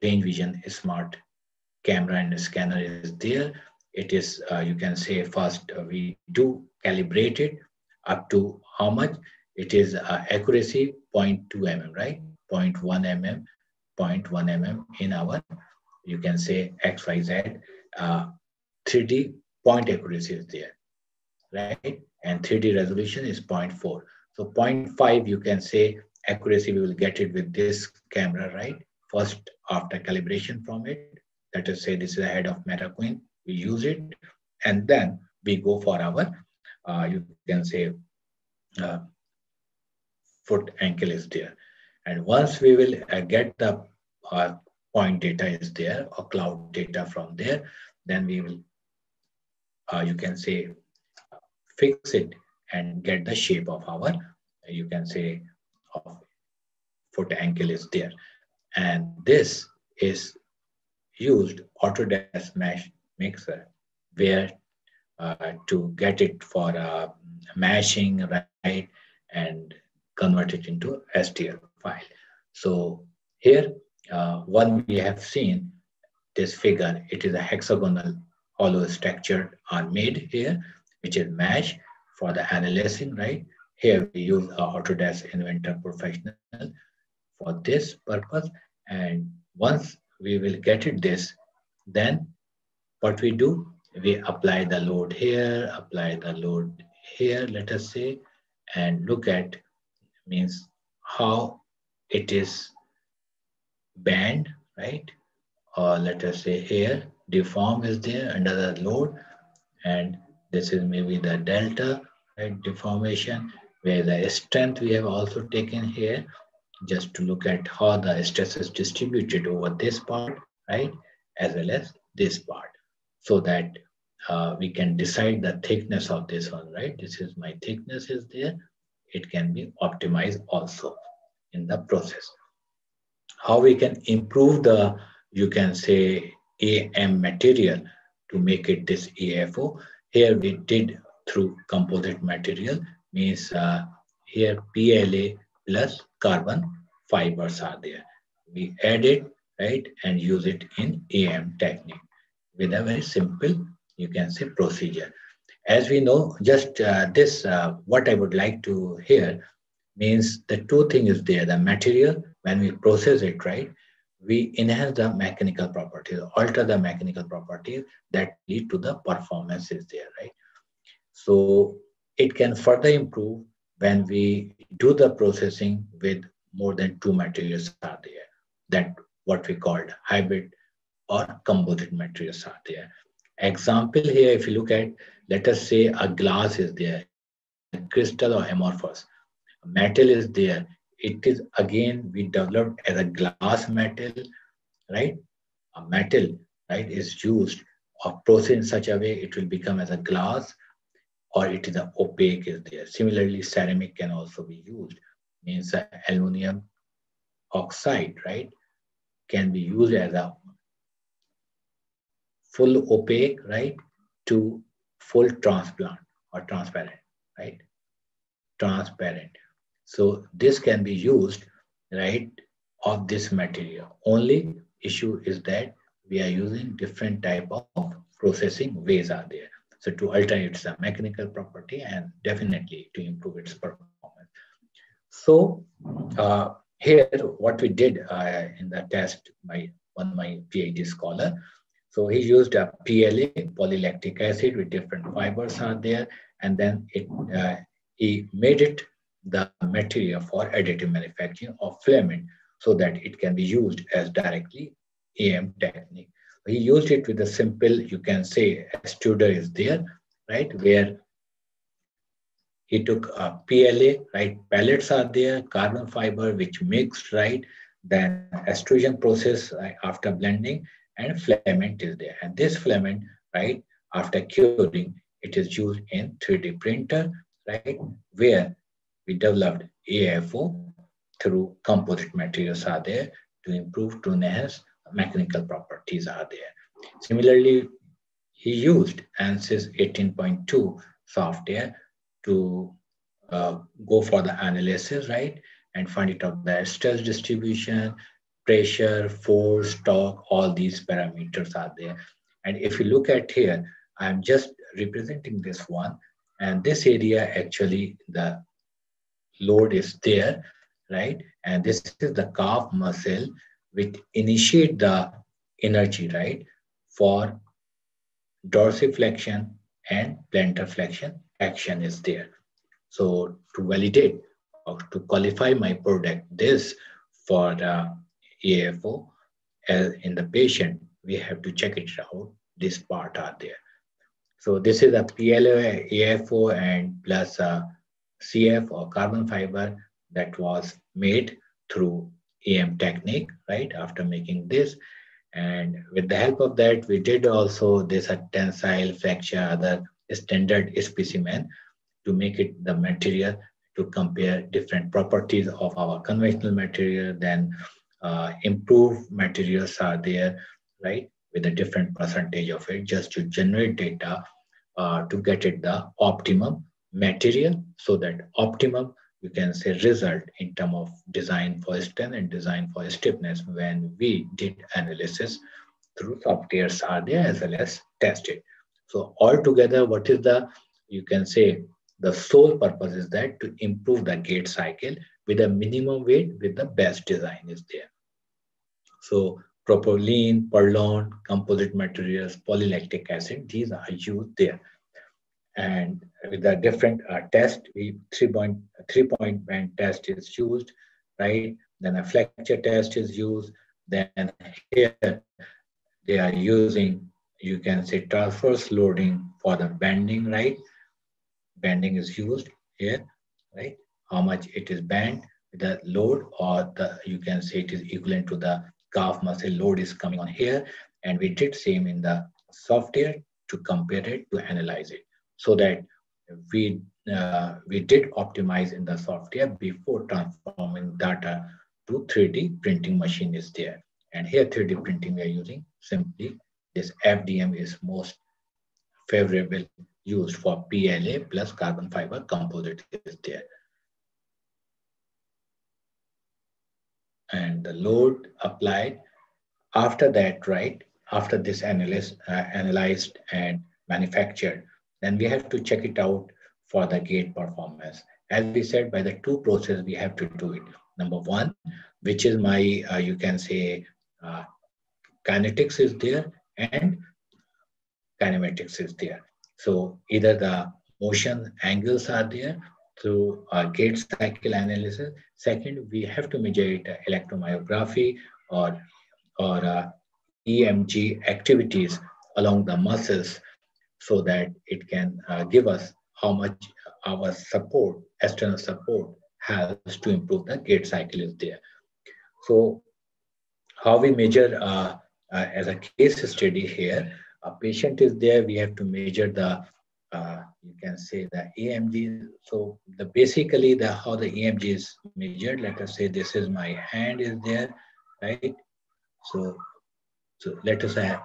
range vision smart camera and scanner is there. It is, uh, you can say first uh, we do calibrate it up to how much? It is uh, accuracy 0.2 mm, right? 0.1 mm, 0.1 mm in our, you can say XYZ, 3D uh, point accuracy is there, right? And 3D resolution is 0.4. So 0.5, you can say accuracy, we will get it with this camera, right? First, after calibration from it, let us say this is a head of MetaQueen, we use it, and then we go for our, uh, you can say, uh, foot ankle is there. And once we will uh, get the uh, point data is there or cloud data from there, then we will, uh, you can say, fix it and get the shape of our, you can say, of foot ankle is there. And this is used Autodesk Mesh Mixer, where uh, to get it for uh, meshing, right, and convert it into STL file. So here, uh, one we have seen this figure, it is a hexagonal hollow structure are made here, which is mesh for the analyzing, right? Here we use Autodesk Inventor Professional for this purpose. And once we will get it this, then what we do, we apply the load here, apply the load here, let us say, and look at means how it is bent, right? Or let us say here, deform is there under the load, and this is maybe the delta, right? Deformation, where the strength we have also taken here, just to look at how the stress is distributed over this part, right? As well as this part, so that uh, we can decide the thickness of this one, right? This is my thickness is there it can be optimized also in the process. How we can improve the, you can say, AM material to make it this AFO. Here we did through composite material, means uh, here PLA plus carbon fibers are there. We add it, right, and use it in AM technique with a very simple, you can say, procedure as we know, just uh, this, uh, what I would like to hear means the two thing is there, the material, when we process it, right, we enhance the mechanical properties, alter the mechanical properties that lead to the performances there, right? So it can further improve when we do the processing with more than two materials are there. That what we called hybrid or composite materials are there. Example here, if you look at let us say a glass is there. crystal or amorphous. Metal is there. It is again, we developed as a glass metal, right? A metal, right, is used or processed in such a way it will become as a glass or it is opaque is there. Similarly, ceramic can also be used. Means uh, aluminum oxide, right, can be used as a full opaque, right, to full transplant or transparent, right? Transparent. So this can be used, right, of this material. Only issue is that we are using different type of processing ways are there. So to alter its mechanical property and definitely to improve its performance. So uh, here, what we did uh, in the test by one my PhD scholar, so he used a PLA, polylactic acid with different fibers are there, and then it, uh, he made it the material for additive manufacturing of filament so that it can be used as directly AM technique. He used it with a simple, you can say, extruder is there, right, where he took a PLA, right? Pellets are there, carbon fiber which mixed, right? Then extrusion process right, after blending and filament is there. And this filament, right, after curing, it is used in 3D printer, right? Where we developed AFO through composite materials are there to improve, to enhance mechanical properties are there. Similarly, he used ANSYS 18.2 software to uh, go for the analysis, right? And find it out the stress distribution, pressure, force, torque, all these parameters are there. And if you look at here, I'm just representing this one. And this area actually, the load is there, right? And this is the calf muscle which initiate the energy, right? For dorsiflexion and plantar flexion action is there. So to validate or to qualify my product, this for the AFO in the patient, we have to check it out. This part are there. So this is a PLA, AFO, and plus a CF or carbon fiber that was made through AM technique, right? After making this. And with the help of that, we did also this a tensile fracture, other standard specimen to make it the material to compare different properties of our conventional material, then uh, improved materials are there, right? With a different percentage of it just to generate data uh, to get it the optimum material so that optimum you can say result in term of design for strength and design for stiffness when we did analysis through softwares are there as well as tested. So altogether, what is the, you can say, the sole purpose is that to improve the gait cycle with a minimum weight with the best design is there. So propylene, Perlon, composite materials, polylactic acid, these are used there. And with a different uh, test, we three point three point bend test is used, right? Then a flexure test is used. Then here they are using, you can say transverse loading for the bending, right? Bending is used here, right? How much it is bent the load or the, you can say it is equivalent to the calf muscle load is coming on here. And we did same in the software to compare it to analyze it so that we uh, we did optimize in the software before transforming data to 3D printing machine is there. And here 3D printing we are using simply this FDM is most favorable used for PLA plus carbon fiber composite is there. And the load applied after that, right? After this analyzed, uh, analyzed and manufactured, then we have to check it out for the gait performance. As we said, by the two process, we have to do it. Number one, which is my, uh, you can say, uh, kinetics is there and kinematics is there. So either the motion angles are there through uh, gait cycle analysis. Second, we have to measure it uh, electromyography or, or uh, EMG activities along the muscles so that it can uh, give us how much our support, external support, helps to improve the gait cycle is there. So how we measure uh, uh, as a case study here, a patient is there, we have to measure the, uh, you can say the EMG. So the basically the how the EMG is measured, let us say this is my hand is there, right? So, so let us say,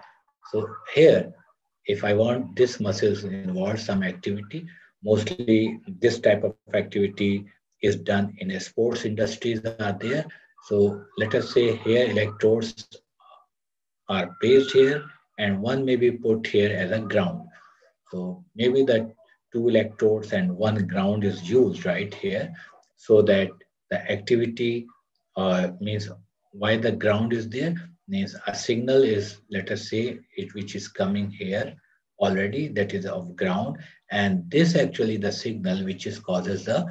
so here, if I want this muscles involve some activity, mostly this type of activity is done in a sports industries are there. So let us say here electrodes are placed here and one may be put here as a ground. So maybe the two electrodes and one ground is used right here so that the activity uh, means why the ground is there means a signal is let us say it which is coming here already that is of ground. And this actually the signal which is causes the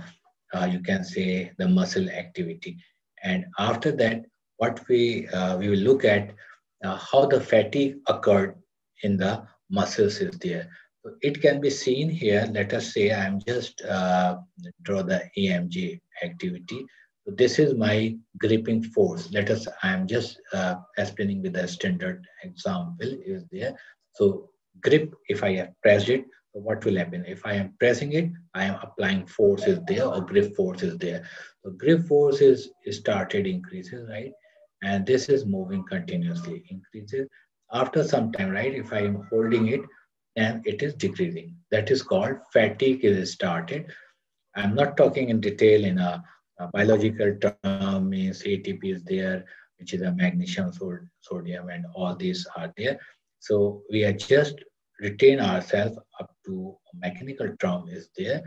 uh, you can say the muscle activity. And after that what we uh, we will look at uh, how the fatigue occurred in the muscles is there. It can be seen here let us say i'm just uh, draw the emg activity this is my gripping force let us i'm just uh, explaining with a standard example is there so grip, if I have pressed it, what will happen? If I am pressing it, I am applying force is there or grip force is there. So grip force is, started increases, right? And this is moving continuously, increases. After some time, right, if I am holding it, then it is decreasing. That is called fatigue is started. I'm not talking in detail in a, a biological term, means ATP is there, which is a magnesium, sodium, and all these are there. So we are just retain ourselves up to mechanical term is there.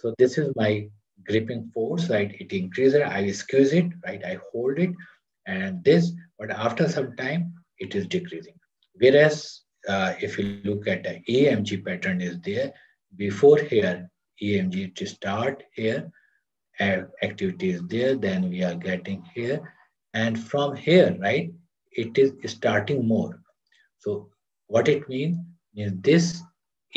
So this is my gripping force, right? It increases, I squeeze it, right? I hold it and this, but after some time, it is decreasing. Whereas uh, if you look at the EMG pattern is there, before here, EMG to start here, activity is there, then we are getting here. And from here, right, it is starting more. So what it means is this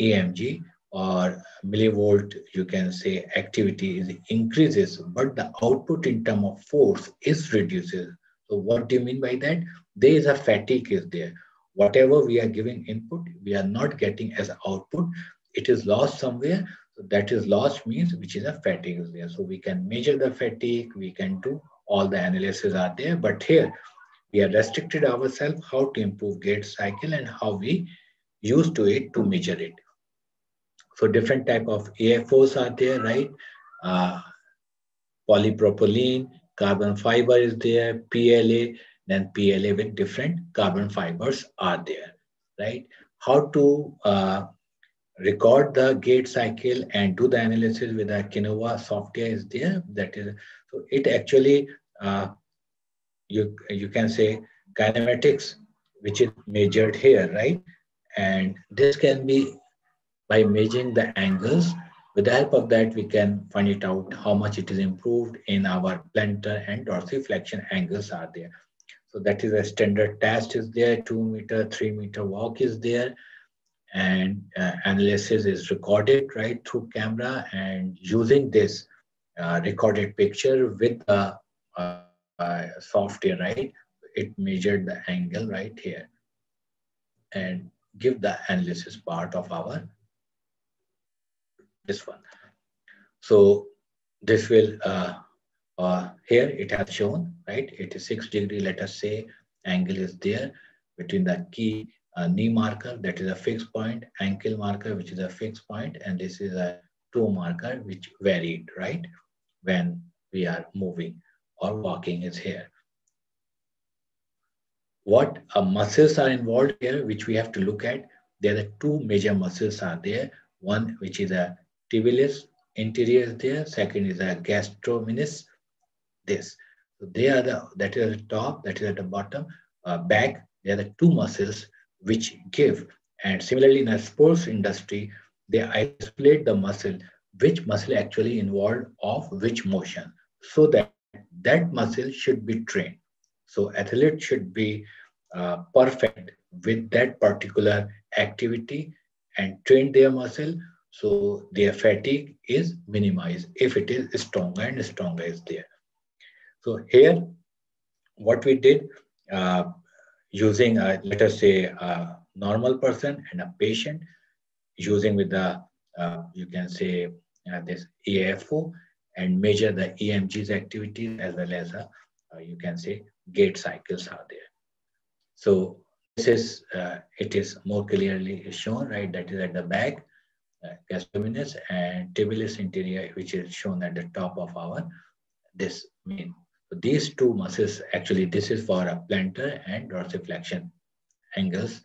EMG or millivolt, you can say activity is increases, but the output in term of force is reduces. So what do you mean by that? There is a fatigue is there. Whatever we are giving input, we are not getting as output. It is lost somewhere. So that is lost means which is a fatigue is there. So we can measure the fatigue, we can do all the analysis are there. But here we have restricted ourselves how to improve gait cycle and how we use to it to measure it. So different type of AFOs are there, right? Uh, polypropylene, carbon fiber is there, PLA, then PLA with different carbon fibers are there, right? How to uh, record the gait cycle and do the analysis with the Kinovea software is there. That is, so it actually uh, you, you can say kinematics, which is measured here, right? And this can be by measuring the angles. With the help of that, we can find it out how much it is improved in our plantar and dorsiflexion angles are there. So that is a standard test is there, two meter, three meter walk is there. And uh, analysis is recorded right through camera and using this uh, recorded picture with the uh, software, right? It measured the angle right here and give the analysis part of our this one. So this will, uh, uh, here it has shown, right? 86 degree, let us say, angle is there between the key uh, knee marker, that is a fixed point, ankle marker, which is a fixed point, and this is a toe marker, which varied, right? When we are moving or walking is here. What uh, muscles are involved here, which we have to look at. There are two major muscles are there. One, which is a tibialis anterior is there. Second is a gastrocnemius, this. So they are the, that is at the top, that is at the bottom. Uh, back, they are the two muscles which give. And similarly in the sports industry, they isolate the muscle, which muscle actually involved of which motion so that that muscle should be trained. So athlete should be uh, perfect with that particular activity and train their muscle So their fatigue is minimized if it is stronger and stronger is there. So here, what we did, uh, using, a, let us say, a normal person and a patient, using with the, uh, you can say, uh, this EAFO and measure the EMG's activities as well as, uh, you can say, gait cycles are there. So this is, uh, it is more clearly shown, right? That is at the back, uh, and tibialis anterior, which is shown at the top of our, this main. These two muscles, actually, this is for a plantar and dorsiflexion angles,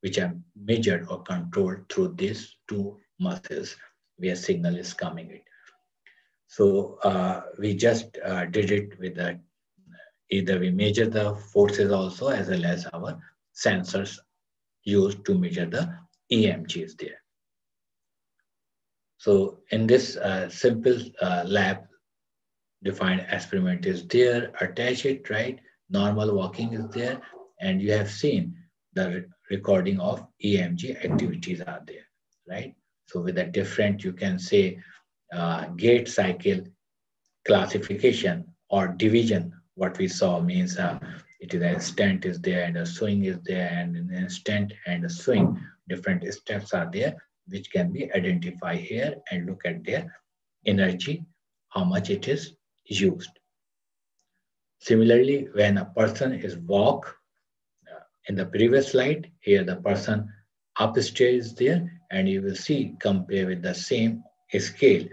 which are measured or controlled through these two muscles where signal is coming in. So uh, we just uh, did it with the, either we measure the forces also as well as our sensors used to measure the EMGs there. So in this uh, simple uh, lab defined experiment is there, attach it, right? Normal walking is there, and you have seen the re recording of EMG activities are there, right? So with a different, you can say, uh, gait cycle classification or division, what we saw means uh, it is a stent is there and a swing is there and an instant and a swing, different steps are there, which can be identified here and look at their energy, how much it is used. Similarly, when a person is walk, uh, in the previous slide, here the person upstairs is there and you will see compare with the same scale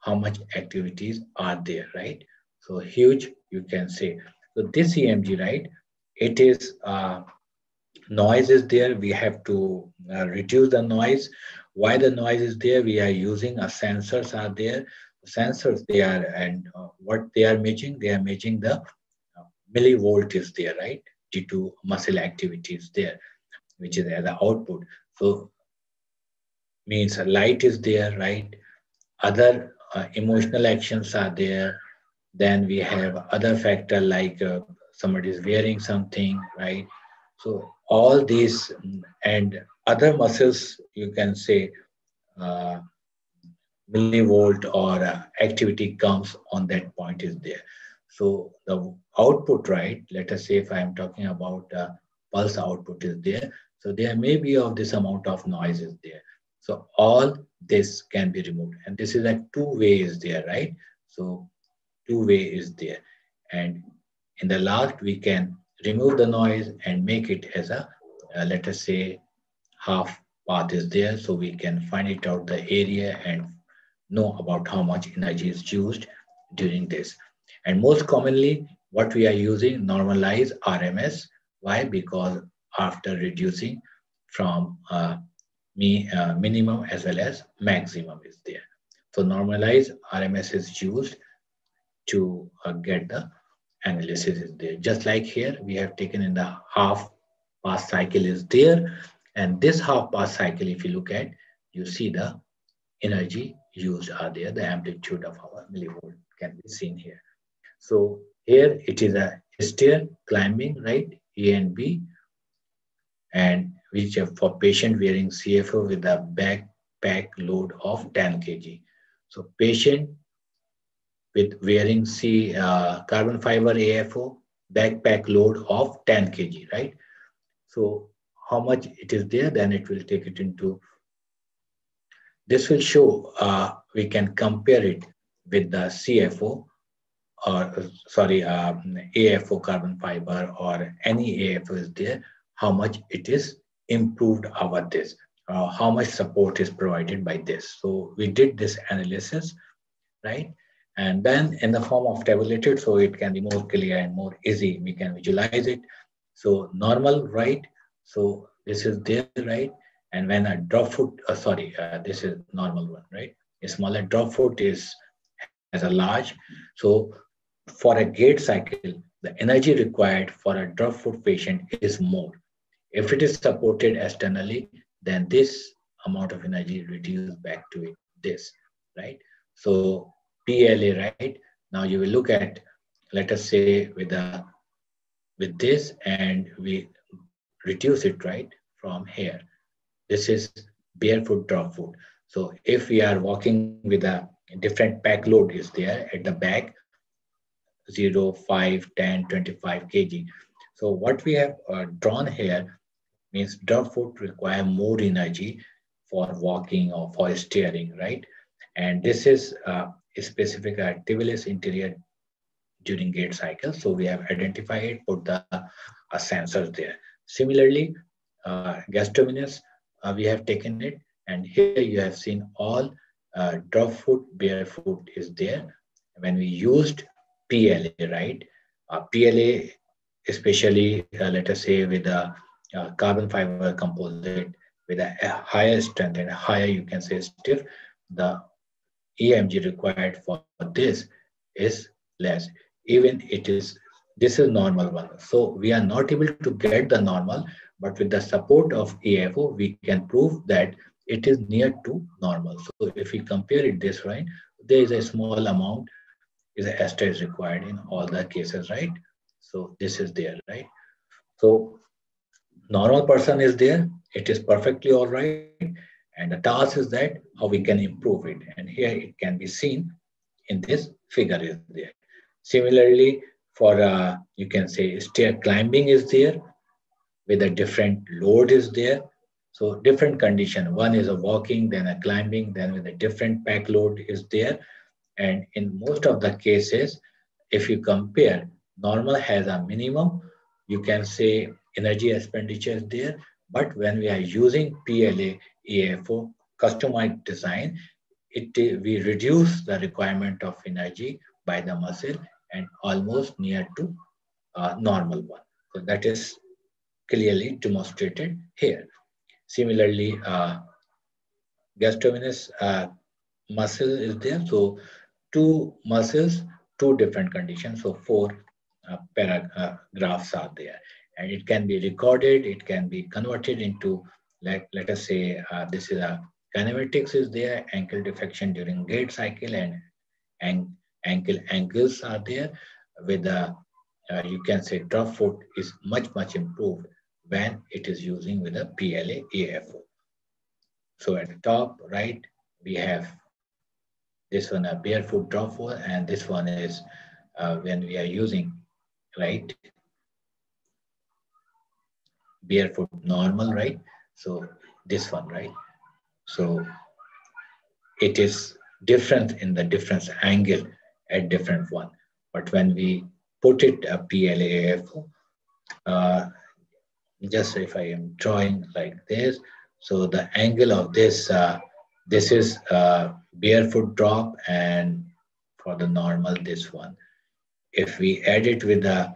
how much activities are there, right? So huge, you can say. So this EMG, right, it is uh, noise is there. We have to uh, reduce the noise. Why the noise is there? We are using a sensors are there. Sensors they are and uh, what they are measuring, they are measuring the uh, millivolt is there, right? Due to muscle activity is there, which is the output. So means light is there, right? Other uh, emotional actions are there. Then we have other factor like uh, somebody is wearing something, right? So all these and other muscles, you can say uh, millivolt or uh, activity comes on that point is there. So the output, right? Let us say if I am talking about uh, pulse output is there. So there may be of this amount of noise is there. So all this can be removed. And this is a two way is there, right? So two way is there. And in the last, we can remove the noise and make it as a, uh, let us say, half path is there. So we can find it out the area and know about how much energy is used during this. And most commonly, what we are using, normalize RMS. Why? Because after reducing from uh, me, uh, minimum as well as maximum is there. So normalize RMS is used to uh, get the analysis is there. Just like here, we have taken in the half pass cycle is there. And this half pass cycle, if you look at, you see the energy used are there. The amplitude of our millivolt can be seen here. So here it is a stair climbing, right? A and B. And which for patient wearing CFO with a backpack load of 10 kg. So patient with wearing C uh, carbon fiber AFO backpack load of 10 kg, right? So how much it is there, then it will take it into, this will show, uh, we can compare it with the CFO or sorry, um, AFO carbon fiber or any AFO is there, how much it is improved our this, uh, how much support is provided by this. So we did this analysis, right? And then in the form of tabulated, so it can be more clear and more easy. We can visualize it. So normal, right? So this is there, right? And when a drop foot, uh, sorry, uh, this is normal one, right? A smaller drop foot is as a large. So for a gait cycle, the energy required for a drop foot patient is more. If it is supported externally, then this amount of energy reduced back to it, this, right? So PLA, right? Now you will look at, let us say with a, with this and we reduce it, right? From here. This is barefoot drop foot. So if we are walking with a different pack load is there at the back, 0, 5, 10, 25 kg. So what we have uh, drawn here means drop foot require more energy for walking or for steering, right? And this is uh, a specific activist interior during gait cycle. So we have identified put the uh, sensors there. Similarly, uh, gastrocnemius, we have taken it, and here you have seen all uh, drop foot, barefoot is there. When we used PLA, right? Uh, PLA, especially uh, let us say with a uh, carbon fiber composite with a, a, higher strength and higher, you can say stiff, the EMG required for this is less. Even it is, this is normal one. So we are not able to get the normal, but with the support of AFO, we can prove that it is near to normal. So if we compare it this right, there is a small amount is a ester is required in all the cases, right? So this is there, right? So normal person is there, it is perfectly all right. And the task is that how we can improve it. And here it can be seen in this figure is there. Similarly, for uh, you can say stair climbing is there with a different load is there. So different condition. One is a walking, then a climbing, then with a different pack load is there. And in most of the cases, if you compare, normal has a minimum, you can say energy expenditure is there. But when we are using PLA AFO customized design, it, we reduce the requirement of energy by the muscle and almost near to uh, normal one. So that is clearly demonstrated here. Similarly, uh, gastrocnemius uh, muscle is there. So two muscles, two different conditions. So four uh, paragraphs are there. And it can be recorded, it can be converted into, like, let us say, uh, this is a kinematics is there, ankle defection during gait cycle and, and ankle angles are there with a, uh, you can say drop foot is much, much improved when it is using with a PLA AFO. So at the top right, we have this one a barefoot drop foot and this one is uh, when we are using, right? Barefoot normal, right? So this one, right? So it is different in the difference angle at different one. But when we put it a PLA AFO, uh, just if I am drawing like this, so the angle of this, uh, this is uh, barefoot drop and for the normal, this one. If we add it with uh,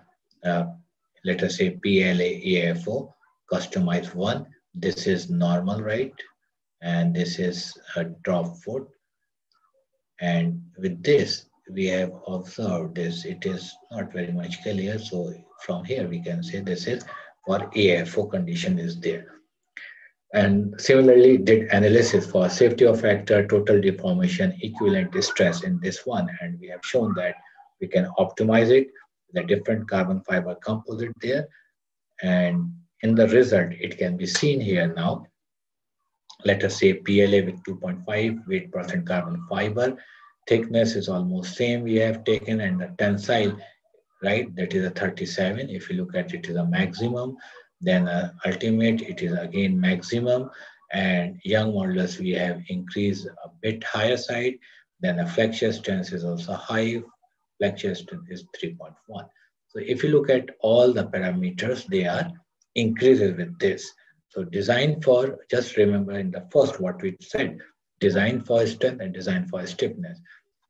let us say PLAFO, customized one, this is normal, right? And this is a drop foot. And with this, we have observed this, it is not very much clear. So from here, we can say this is or AFO condition is there. And similarly, did analysis for safety of factor, total deformation, equivalent stress in this one. And we have shown that we can optimize it, the different carbon fiber composite there. And in the result, it can be seen here now. Let us say PLA with 2.5 weight percent carbon fiber. Thickness is almost same we have taken and the tensile right? That is a 37. If you look at it is a maximum, then uh, ultimate, it is again maximum. And young modulus, we have increased a bit higher side. Then the flexure strength is also high. Flexure strength is 3.1. So if you look at all the parameters, they are increases with this. So design for, just remember in the first what we said, design for strength and design for stiffness.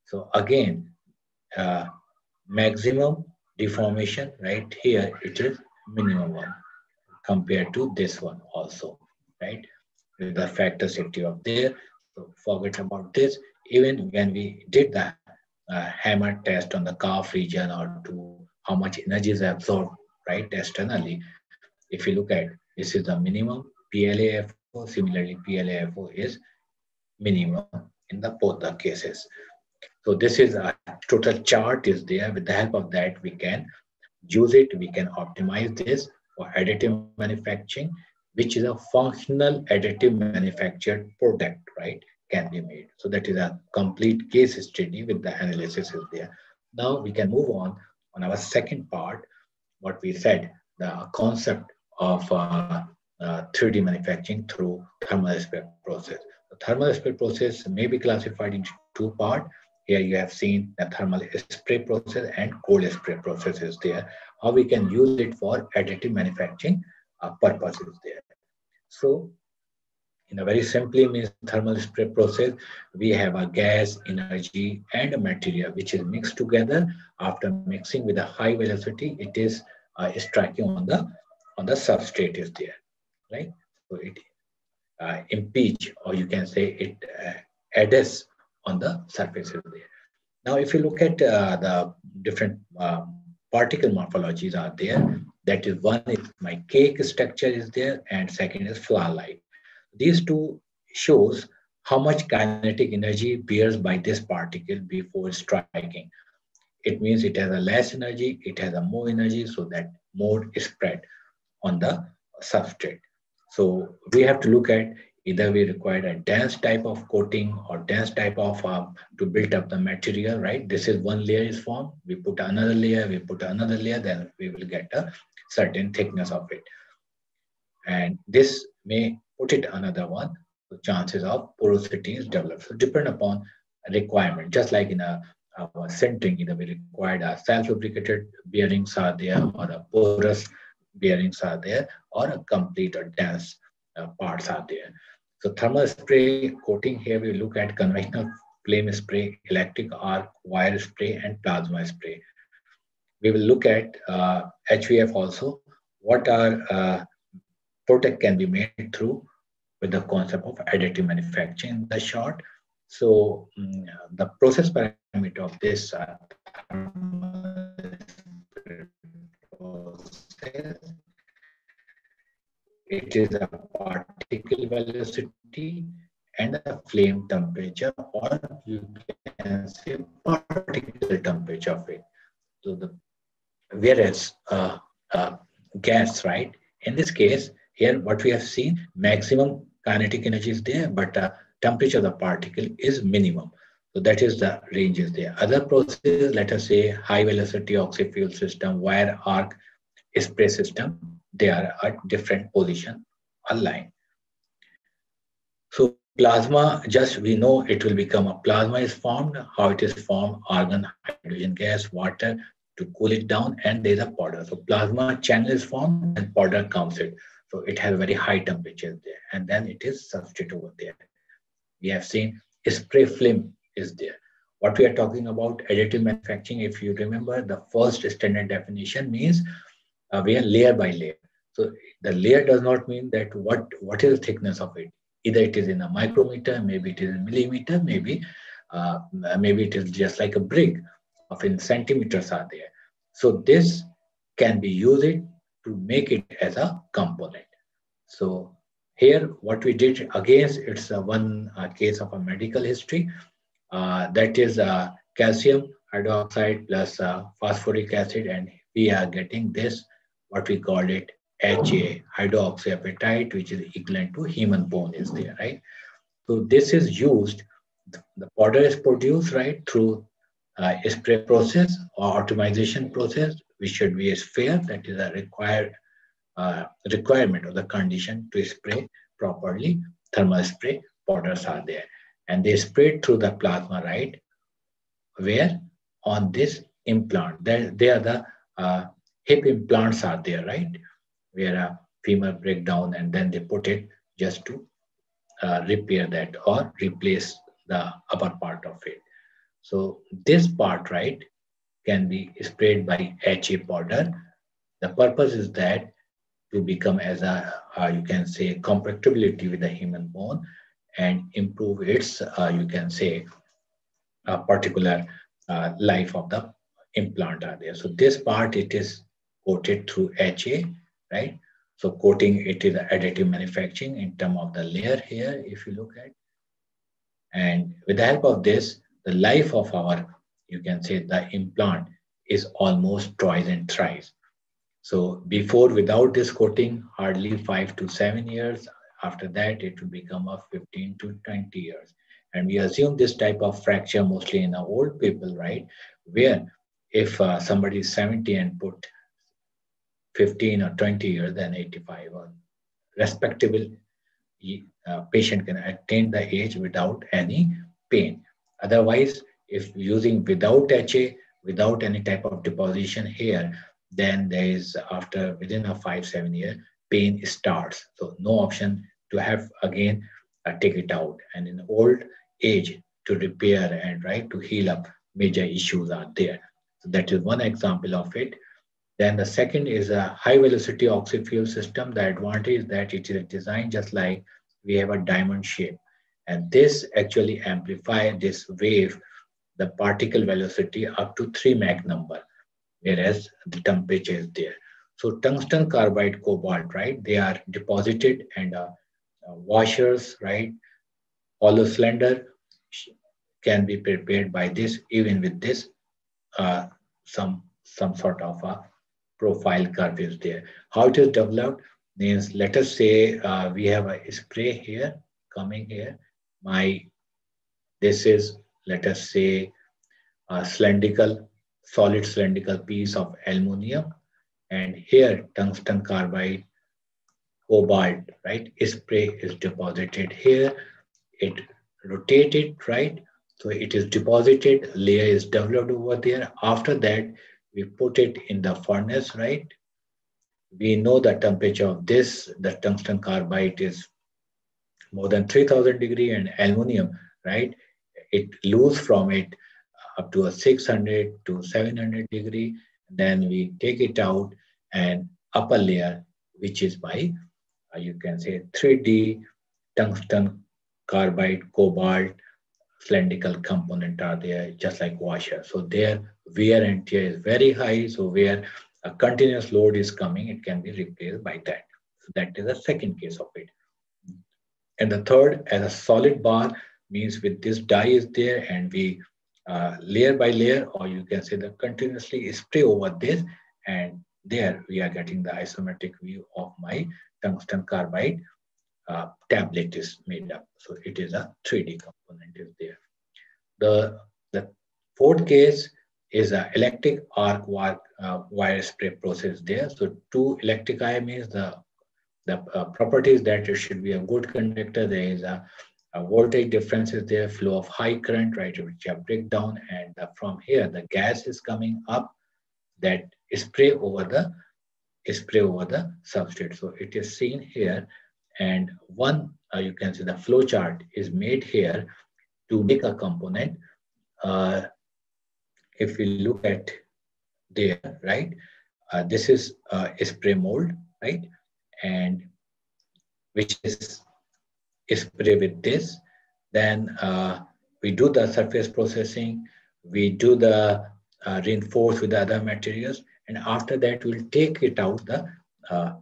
So again, uh, maximum deformation right here it is minimum one compared to this one also right? With the factor safety of there. So forget about this. Even when we did the uh, hammer test on the calf region or to how much energy is absorbed right externally if you look at this is the minimum PLAFO similarly PLAFO is minimum in the both the cases so this is a total chart is there. With the help of that, we can use it. We can optimize this for additive manufacturing, which is a functional additive manufactured product, right? can be made. So that is a complete case study with the analysis is there. Now we can move on on our second part, what we said, the concept of uh, uh, 3D manufacturing through thermal spray process. The thermal spray process may be classified into two parts. Here you have seen the thermal spray process and cold spray process is there. How we can use it for additive manufacturing uh, purposes there. So in a very simply means thermal spray process, we have a gas, energy, and a material which is mixed together. After mixing with a high velocity, it is uh, striking on the on the substrate is there, right? So it uh, or you can say it uh, on the surface is there. Now, if you look at uh, the different uh, particle morphologies are there, that is one is my cake structure is there, and second is flower-like. These two shows how much kinetic energy bears by this particle before striking. It means it has a less energy, it has a more energy, so that more is spread on the substrate. So we have to look at either we require a dense type of coating or dense type of um, to build up the material, right? This is one layer is formed. We put another layer, we put another layer, then we will get a certain thickness of it. And this may put it another one, the chances of porosity is developed. So depend upon requirement, just like in a, a sintering, either we required a self-lubricated bearings are there or a porous bearings are there or a complete or dense uh, parts are there. So thermal spray coating here we look at conventional flame spray, electric arc, wire spray and plasma spray. We will look at uh, HVF also. What are uh, protect can be made through with the concept of additive manufacturing in the short. So um, the process parameter of this uh, it is a particle velocity and a flame temperature or you can say particle temperature of it. So the whereas uh, uh, gas, right? In this case, here what we have seen, maximum kinetic energy is there, but uh, temperature of the particle is minimum. So that is the range is there. Other processes, let us say high velocity oxy-fuel system, wire arc spray system, they are at different position aligned. So plasma, just we know it will become a plasma is formed, how it is formed, argon, hydrogen gas, water to cool it down, and there's a powder. So plasma channel is formed and powder comes it. So it has very high temperatures there, and then it is substituted over there. We have seen spray film is there. What we are talking about additive manufacturing, if you remember, the first standard definition means uh, we are layer by layer. So the layer does not mean that what, what is the thickness of it. Either it is in a micrometer, maybe it is in a millimeter, maybe uh, maybe it is just like a brick of in centimeters are there. So this can be used to make it as a component. So here what we did again, it's a one uh, case of a medical history. Uh, that is uh, calcium hydroxide plus uh, phosphoric acid and we are getting this, what we call it HA, hydroxyapatite, which is equivalent to human bone is there, right? So this is used, the powder is produced, right, through uh, spray process or atomization process, which should be a sphere that is a required uh, requirement of the condition to spray properly. Thermal spray powders are there. And they spray through the plasma, right? Where on this implant, there, they are the uh, hip implants are there, right? Where a femur breakdown and then they put it just to uh, repair that or replace the upper part of it. So this part, right, can be sprayed by HA powder. The purpose is that to become as a, uh, you can say, compatibility with the human bone and improve its, uh, you can say, a particular uh, life of the implant are there. So this part, it is coated through HA, right? So coating, it is additive manufacturing in term of the layer here, if you look at. And with the help of this, the life of our, you can say the implant is almost twice and thrice. So before, without this coating, hardly five to seven years. After that, it will become a 15 to 20 years. And we assume this type of fracture mostly in the old people, right? Where if uh, somebody is 70 and put 15 or 20 years, then 85 or respectable uh, patient can attain the age without any pain. Otherwise, if using without HA, without any type of deposition here, then there is after within a five, seven year, pain starts. So no option to have again uh, take it out. And in old age to repair and right to heal up major issues are there. So that is one example of it. Then the second is a high velocity oxyfuel system. The advantage is that it is designed just like we have a diamond shape. And this actually amplify this wave, the particle velocity up to three Mach number, whereas the temperature is there. So tungsten carbide cobalt, right? They are deposited and uh, washers, right? Hollow cylinder can be prepared by this, even with this, uh, some, some sort of a profile curve is there. How it is developed means, let us say uh, we have a spray here, coming here. My, this is, let us say, a cylindrical, solid cylindrical piece of aluminum. And here, tungsten carbide, cobalt, right? Spray is deposited here. It rotated, right? So it is deposited, layer is developed over there. After that, we put it in the furnace, right? We know the temperature of this, the tungsten carbide is more than 3000 degree and aluminum, right? It lose from it up to a 600 to 700 degree. Then we take it out and upper layer, which is by, uh, you can say 3D tungsten carbide, cobalt, cylindrical component are there, just like washer. So their wear and tear is very high. So where a continuous load is coming, it can be replaced by that. So that is the second case of it. And the third, as a solid bar, means with this die is there and we uh, layer by layer, or you can say that continuously spray over this, and there we are getting the isometric view of my tungsten carbide uh, tablet is made up. So it is a 3D component is there. The, the fourth case is an electric arc wire, uh, wire spray process there. So two electric eye means the, the uh, properties that it should be a good conductor. There is a, a voltage difference is there, flow of high current, right, which are breakdown. And uh, from here, the gas is coming up that spray over the spray over the substrate. So it is seen here and one, uh, you can see the flow chart is made here to make a component. Uh, if we look at there, right, uh, this is uh, a spray mold, right? And which is spray with this. Then uh, we do the surface processing. We do the uh, reinforce with the other materials. And after that, we'll take it out the uh,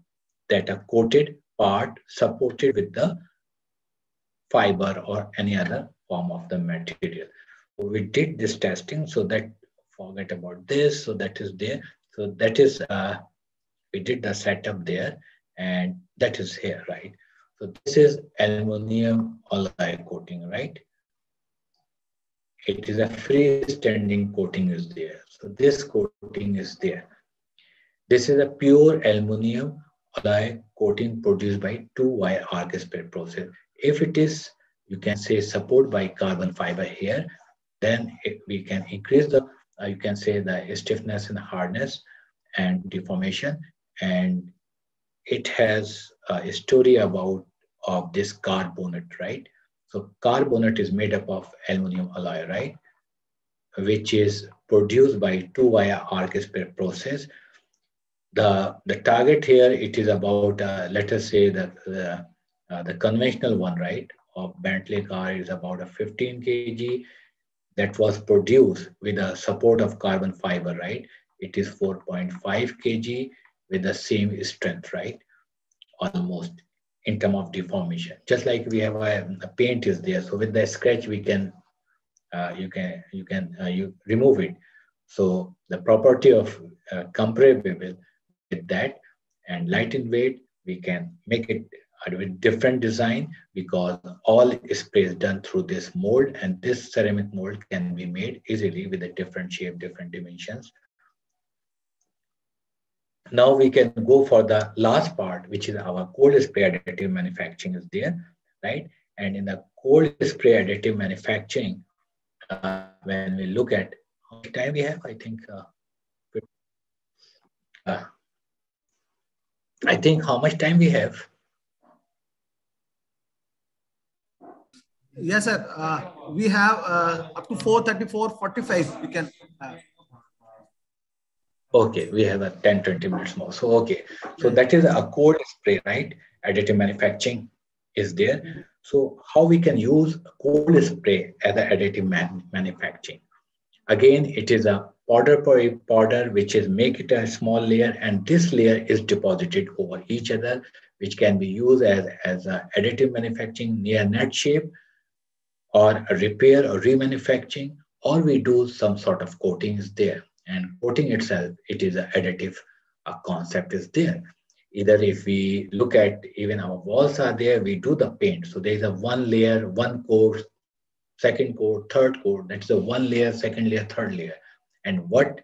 that are coated part supported with the fiber or any other form of the material. We did this testing so that forget about this. So that is there. So that is, uh, we did the setup there and that is here, right? So this is aluminum alloy coating, right? It is a freestanding coating is there. So this coating is there. This is a pure aluminum alloy coating produced by two-wire arc spread process. If it is, you can say support by carbon fiber here, then we can increase the, uh, you can say the stiffness and hardness and deformation. And it has a story about of this car bonnet, right? So car bonnet is made up of aluminum alloy, right? Which is produced by two-wire arc spread process the the target here it is about uh, let us say that the uh, the conventional one right of Bentley car is about a 15 kg that was produced with the support of carbon fiber right? It is 4.5 kg with the same strength right? Almost in term of deformation. Just like we have a, a paint is there. So with the scratch we can uh, you can you can uh, you remove it. So the property of uh, compressible with that and light in weight, we can make it with different design because all spray is done through this mold and this ceramic mold can be made easily with a different shape, different dimensions. Now we can go for the last part, which is our cold spray additive manufacturing is there, right? And in the cold spray additive manufacturing, uh, when we look at how much time we have, I think, uh, uh, I think how much time we have? Yes, sir. Uh, we have uh, up to 434, 45. We can. Okay, we have a 10, 20 minutes more. So, okay. So that is a cold spray, right? Additive manufacturing is there. So how we can use cold spray as an additive man manufacturing? Again, it is a powder powder, which is make it a small layer, and this layer is deposited over each other, which can be used as, as a additive manufacturing near net shape, or repair or remanufacturing, or we do some sort of coatings there. And coating itself, it is an additive a concept is there either if we look at even our walls are there, we do the paint. So there's a one layer, one coat, second coat, third coat. That's a one layer, second layer, third layer. And what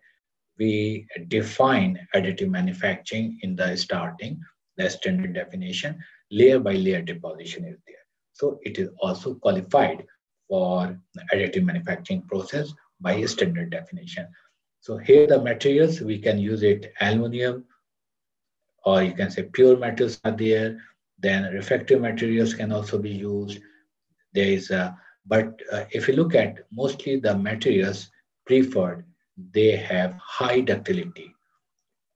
we define additive manufacturing in the starting, the standard definition, layer by layer deposition is there. So it is also qualified for additive manufacturing process by a standard definition. So here the materials, we can use it aluminum, or you can say pure metals are there. Then refractory materials can also be used. There is a, but uh, if you look at mostly the materials preferred, they have high ductility,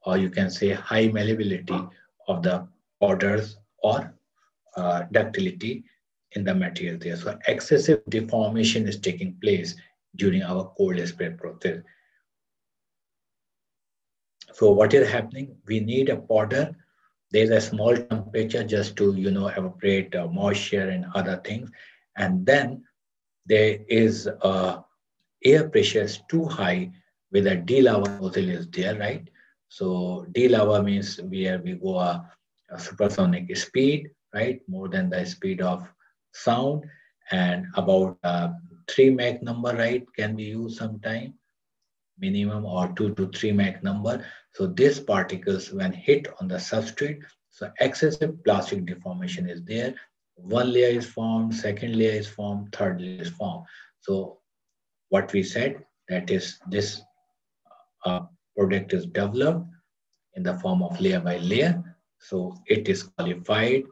or you can say high malleability of the orders or uh, ductility in the material there. So excessive deformation is taking place during our cold spray process. So what is happening? We need a powder. There's a small temperature just to, you know, evaporate uh, moisture and other things. And then there is uh, air pressure is too high with a de Laval nozzle is there, right? So de Laval means where we go a, a supersonic speed, right? More than the speed of sound and about uh, 3 Mach number, right, can be used sometime minimum or 2 to 3 Mach number. So these particles, when hit on the substrate, so excessive plastic deformation is there. One layer is formed, second layer is formed, third layer is formed. So what we said, that is this uh, product is developed in the form of layer by layer. So it is qualified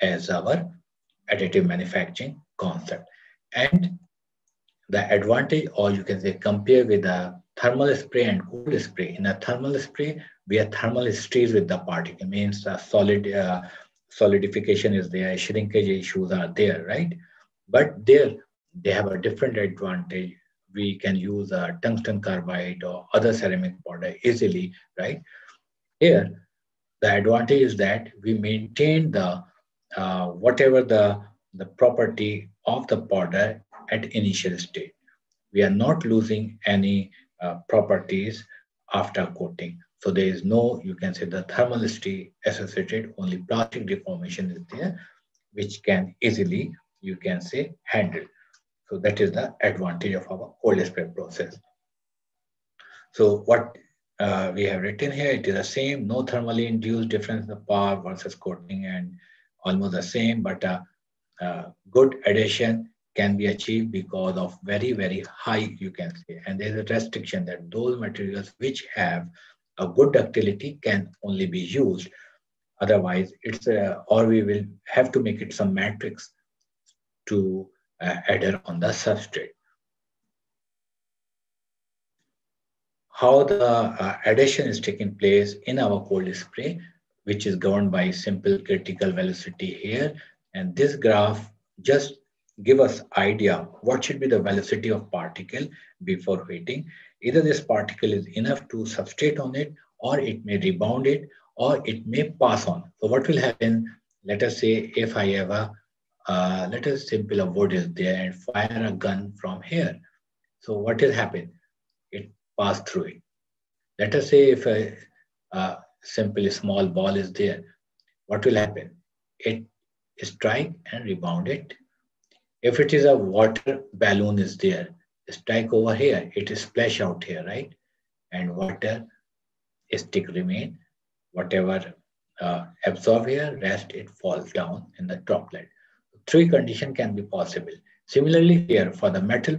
as our additive manufacturing concept. And the advantage, or you can say compare with the thermal spray and cool spray. In a thermal spray, we have thermal stays with the particle, means the solid uh, solidification is there, shrinkage issues are there, right? But there, they have a different advantage. We can use a tungsten carbide or other ceramic powder easily, right? Here, the advantage is that we maintain the uh, whatever the, the property of the powder at initial state. We are not losing any uh, properties after coating. So there is no, you can say the thermality associated, only plastic deformation is there, which can easily, you can say, handle. So that is the advantage of our cold spray process. So what uh, we have written here, it is the same, no thermally induced difference in the power versus coating and almost the same, but a, a good addition can be achieved because of very, very high, you can say. And there's a restriction that those materials which have a good ductility can only be used. Otherwise, it's a, or we will have to make it some matrix to uh, adhere on the substrate. How the uh, addition is taking place in our cold spray, which is governed by simple critical velocity here. And this graph just give us idea what should be the velocity of particle before heating. Either this particle is enough to substrate on it or it may rebound it or it may pass on. So what will happen, let us say if I have a, uh, let us simple a wood is there and fire a gun from here. So what will happen? It pass through it. Let us say if a, a simple small ball is there, what will happen? It strike and rebound it. If it is a water balloon is there, strike over here, it is splash out here, right? And water stick remain, whatever uh, absorb here, rest it falls down in the droplet. Three condition can be possible. Similarly here for the metal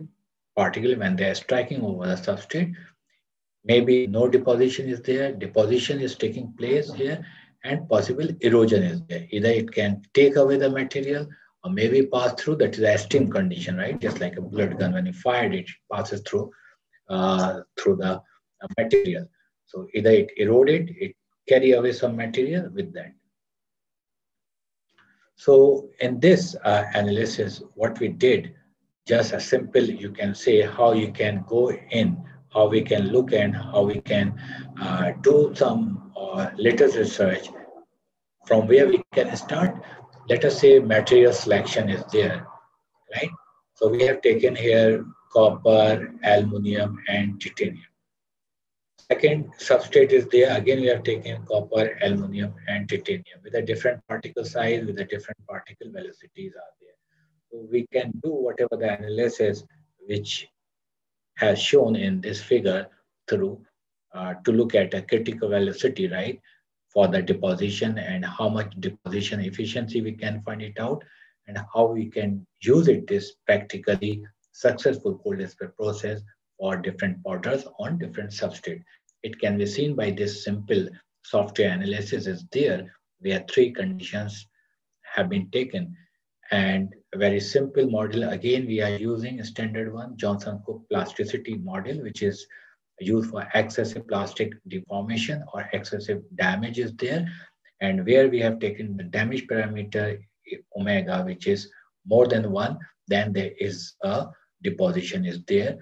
particle when they are striking over the substrate, maybe no deposition is there, deposition is taking place here and possible erosion is there. Either it can take away the material or maybe pass through, that is a steam condition, right? Just like a blood gun, when you fired it, passes through uh, through the uh, material. So either it eroded, it carry away some material with that. So in this uh, analysis, what we did, just a simple, you can say how you can go in, how we can look and how we can uh, do some uh, latest research from where we can start. Let us say material selection is there, right? So we have taken here copper, aluminium, and titanium. Second substrate is there. Again, we have taken copper, aluminium, and titanium with a different particle size, with a different particle velocities are there. So we can do whatever the analysis which has shown in this figure through uh, to look at a critical velocity, right, for the deposition and how much deposition efficiency we can find it out and how we can use it this practically successful cold spray process for different powders on different substrate. It can be seen by this simple software analysis is there where three conditions have been taken and a very simple model again we are using a standard one Johnson Cook plasticity model which is used for excessive plastic deformation or excessive damage is there and where we have taken the damage parameter omega which is more than one then there is a deposition is there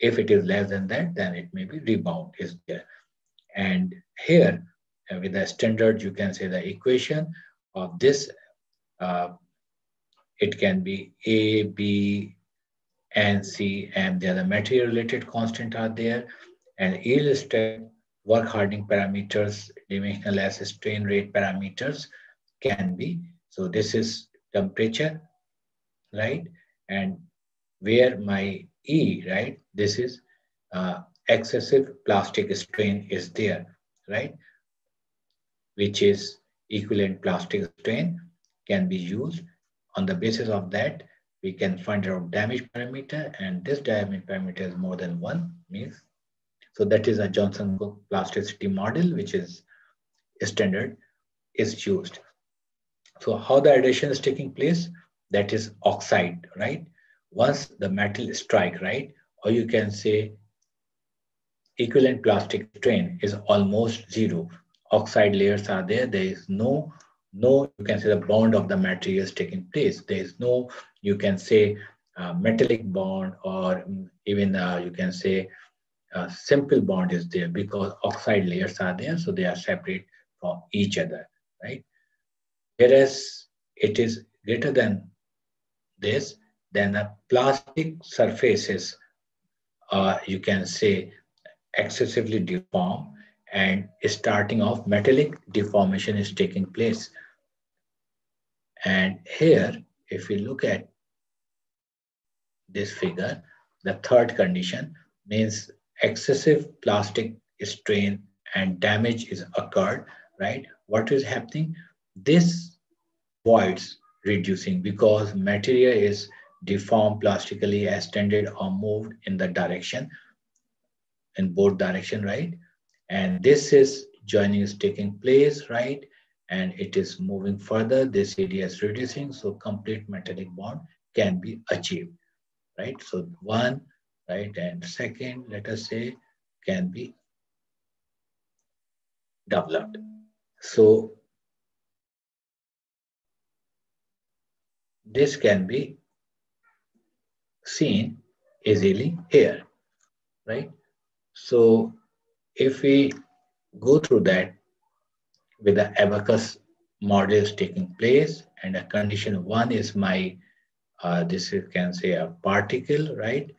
if it is less than that, then it may be rebound is there. And here, uh, with the standard, you can say the equation of this, uh, it can be A, B, and C, and the other material related constant are there. And yield strength, work hardening parameters, dimensional S strain rate parameters can be. So this is temperature, right? And where my E, right? This is uh, excessive plastic strain is there, right? Which is equivalent plastic strain can be used. On the basis of that, we can find out damage parameter and this damage parameter is more than one means. So that is a Johnson plasticity model, which is standard is used. So how the addition is taking place, that is oxide, right? once the metal strike, right? Or you can say equivalent plastic strain is almost zero. Oxide layers are there. There is no, no, you can say the bond of the materials taking place. There is no, you can say uh, metallic bond or even uh, you can say a simple bond is there because oxide layers are there. So they are separate from each other, right? Whereas it is greater than this, then the plastic surfaces, uh, you can say, excessively deform and starting off metallic deformation is taking place. And here, if we look at this figure, the third condition means excessive plastic strain and damage is occurred, right? What is happening? This voids reducing because material is deformed plastically extended or moved in the direction, in both direction, right? And this is joining is taking place, right? And it is moving further. This area is reducing, so complete metallic bond can be achieved, right? So one, right, and second, let us say, can be developed. So this can be seen easily here, right? So if we go through that with the Abaqus models taking place and a condition one is my, uh, this is, can say a particle, right?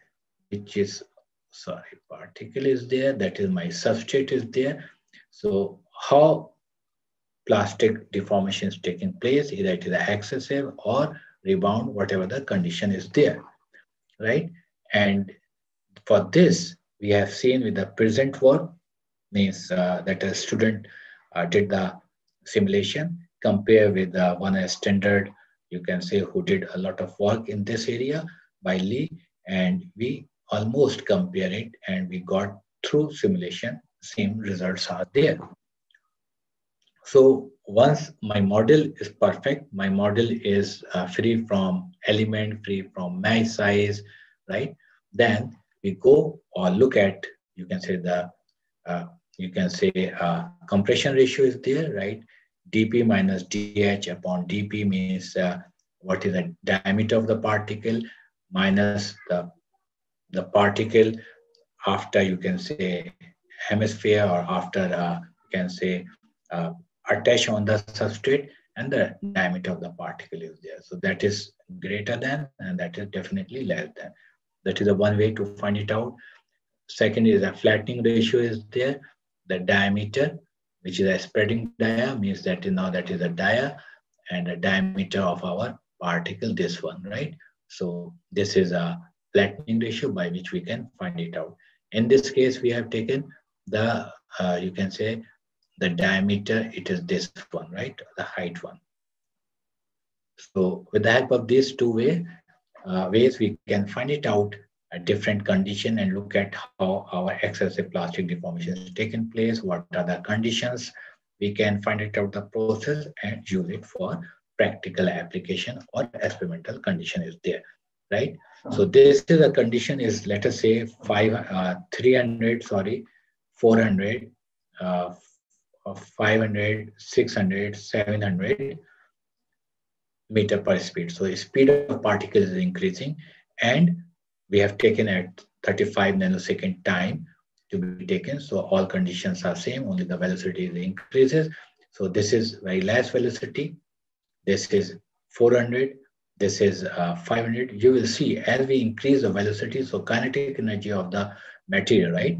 Which is, sorry, particle is there, that is my substrate is there. So how plastic deformation is taking place, either it is excessive or rebound, whatever the condition is there, right? And for this, we have seen with the present work, means uh, that a student did the simulation, compare with uh, one as standard, you can say who did a lot of work in this area by Lee, and we almost compare it and we got through simulation, same results are there. So once my model is perfect, my model is uh, free from element, free from mesh size, right? Then we go or look at, you can say the, uh, you can say uh, compression ratio is there, right? dp minus dh upon dp means uh, what is the diameter of the particle minus the, the particle after you can say hemisphere or after uh, you can say uh, attach on the substrate and the diameter of the particle is there. So that is greater than and that is definitely less than. That is the one way to find it out. Second is a flattening ratio is there. The diameter, which is a spreading dia, means that you know that is a dia and a diameter of our particle, this one, right? So this is a flattening ratio by which we can find it out. In this case, we have taken the, uh, you can say, the diameter, it is this one, right? The height one. So with the help of these two way, uh, ways, we can find it out different condition and look at how our excessive plastic deformation is taken place, what are the conditions. We can find it out the process and use it for practical application or experimental condition is there, right? So this is a condition is, let us say, five, uh, 300, sorry, 400, uh, 500, 600, 700 meter per speed. So the speed of particles is increasing and we have taken at 35 nanosecond time to be taken. So all conditions are same, only the velocity increases. So this is very less velocity. This is 400. This is uh, 500. You will see as we increase the velocity, so kinetic energy of the material, right?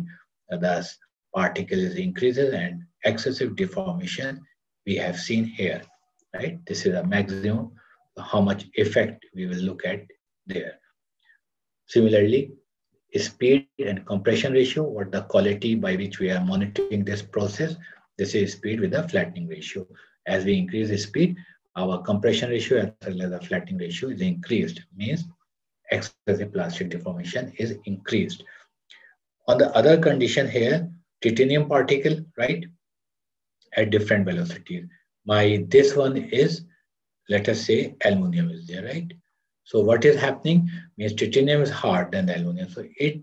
Uh, the particle is increases and excessive deformation we have seen here, right? This is a maximum, how much effect we will look at there. Similarly, speed and compression ratio, or the quality by which we are monitoring this process. This is speed with a flattening ratio. As we increase the speed, our compression ratio as well as the flattening ratio is increased, means excessive plastic deformation is increased. On the other condition here, titanium particle, right, at different velocities. My, this one is, let us say, aluminum is there, right? So what is happening means titanium is hard than the aluminum. So it,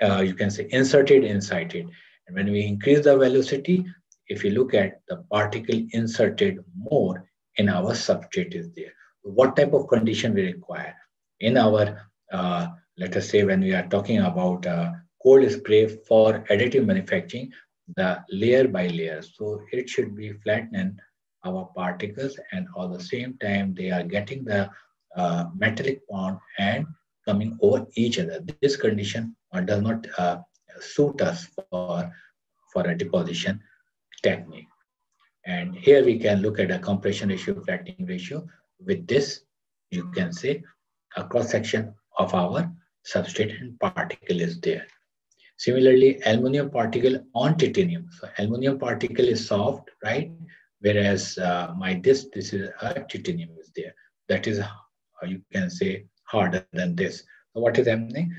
uh, you can say, inserted inside it. And when we increase the velocity, if you look at the particle inserted more in our substrate is there. What type of condition we require? In our, uh, let us say when we are talking about uh, cold spray for additive manufacturing, the layer by layer. So it should be flattening our particles and at the same time they are getting the uh, metallic bond and coming over each other. This condition uh, does not uh, suit us for, for a deposition technique. And here we can look at a compression ratio, flattening ratio. With this, you can say a cross section of our substrate and particle is there. Similarly, aluminum particle on titanium. So aluminum particle is soft, right? Whereas uh, my this, this is a titanium is there. That is, uh, you can say, harder than this. So what is happening?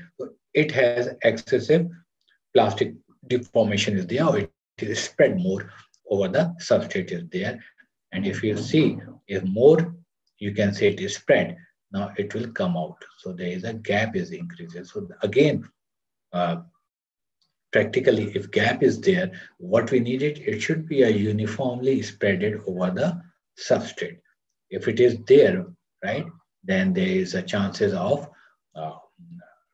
It has excessive plastic deformation is there, or it is spread more over the substrate is there. And if you see, if more, you can say it is spread, now it will come out. So there is a gap is increasing. So again, uh, practically if gap is there, what we need it, it should be a uniformly spreaded over the substrate. If it is there, right, then there is a chances of uh,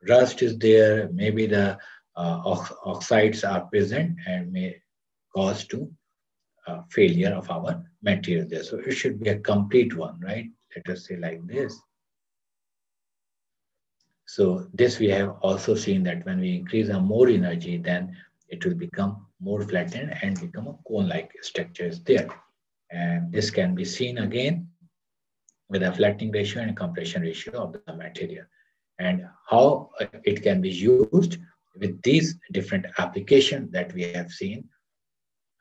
rust is there, maybe the uh, ox oxides are present and may cause to uh, failure of our material there. So it should be a complete one, right? Let us say like this. So this we have also seen that when we increase a more energy, then it will become more flattened and become a cone-like structure is there. And this can be seen again with a flattening ratio and compression ratio of the material. And how it can be used with these different applications that we have seen.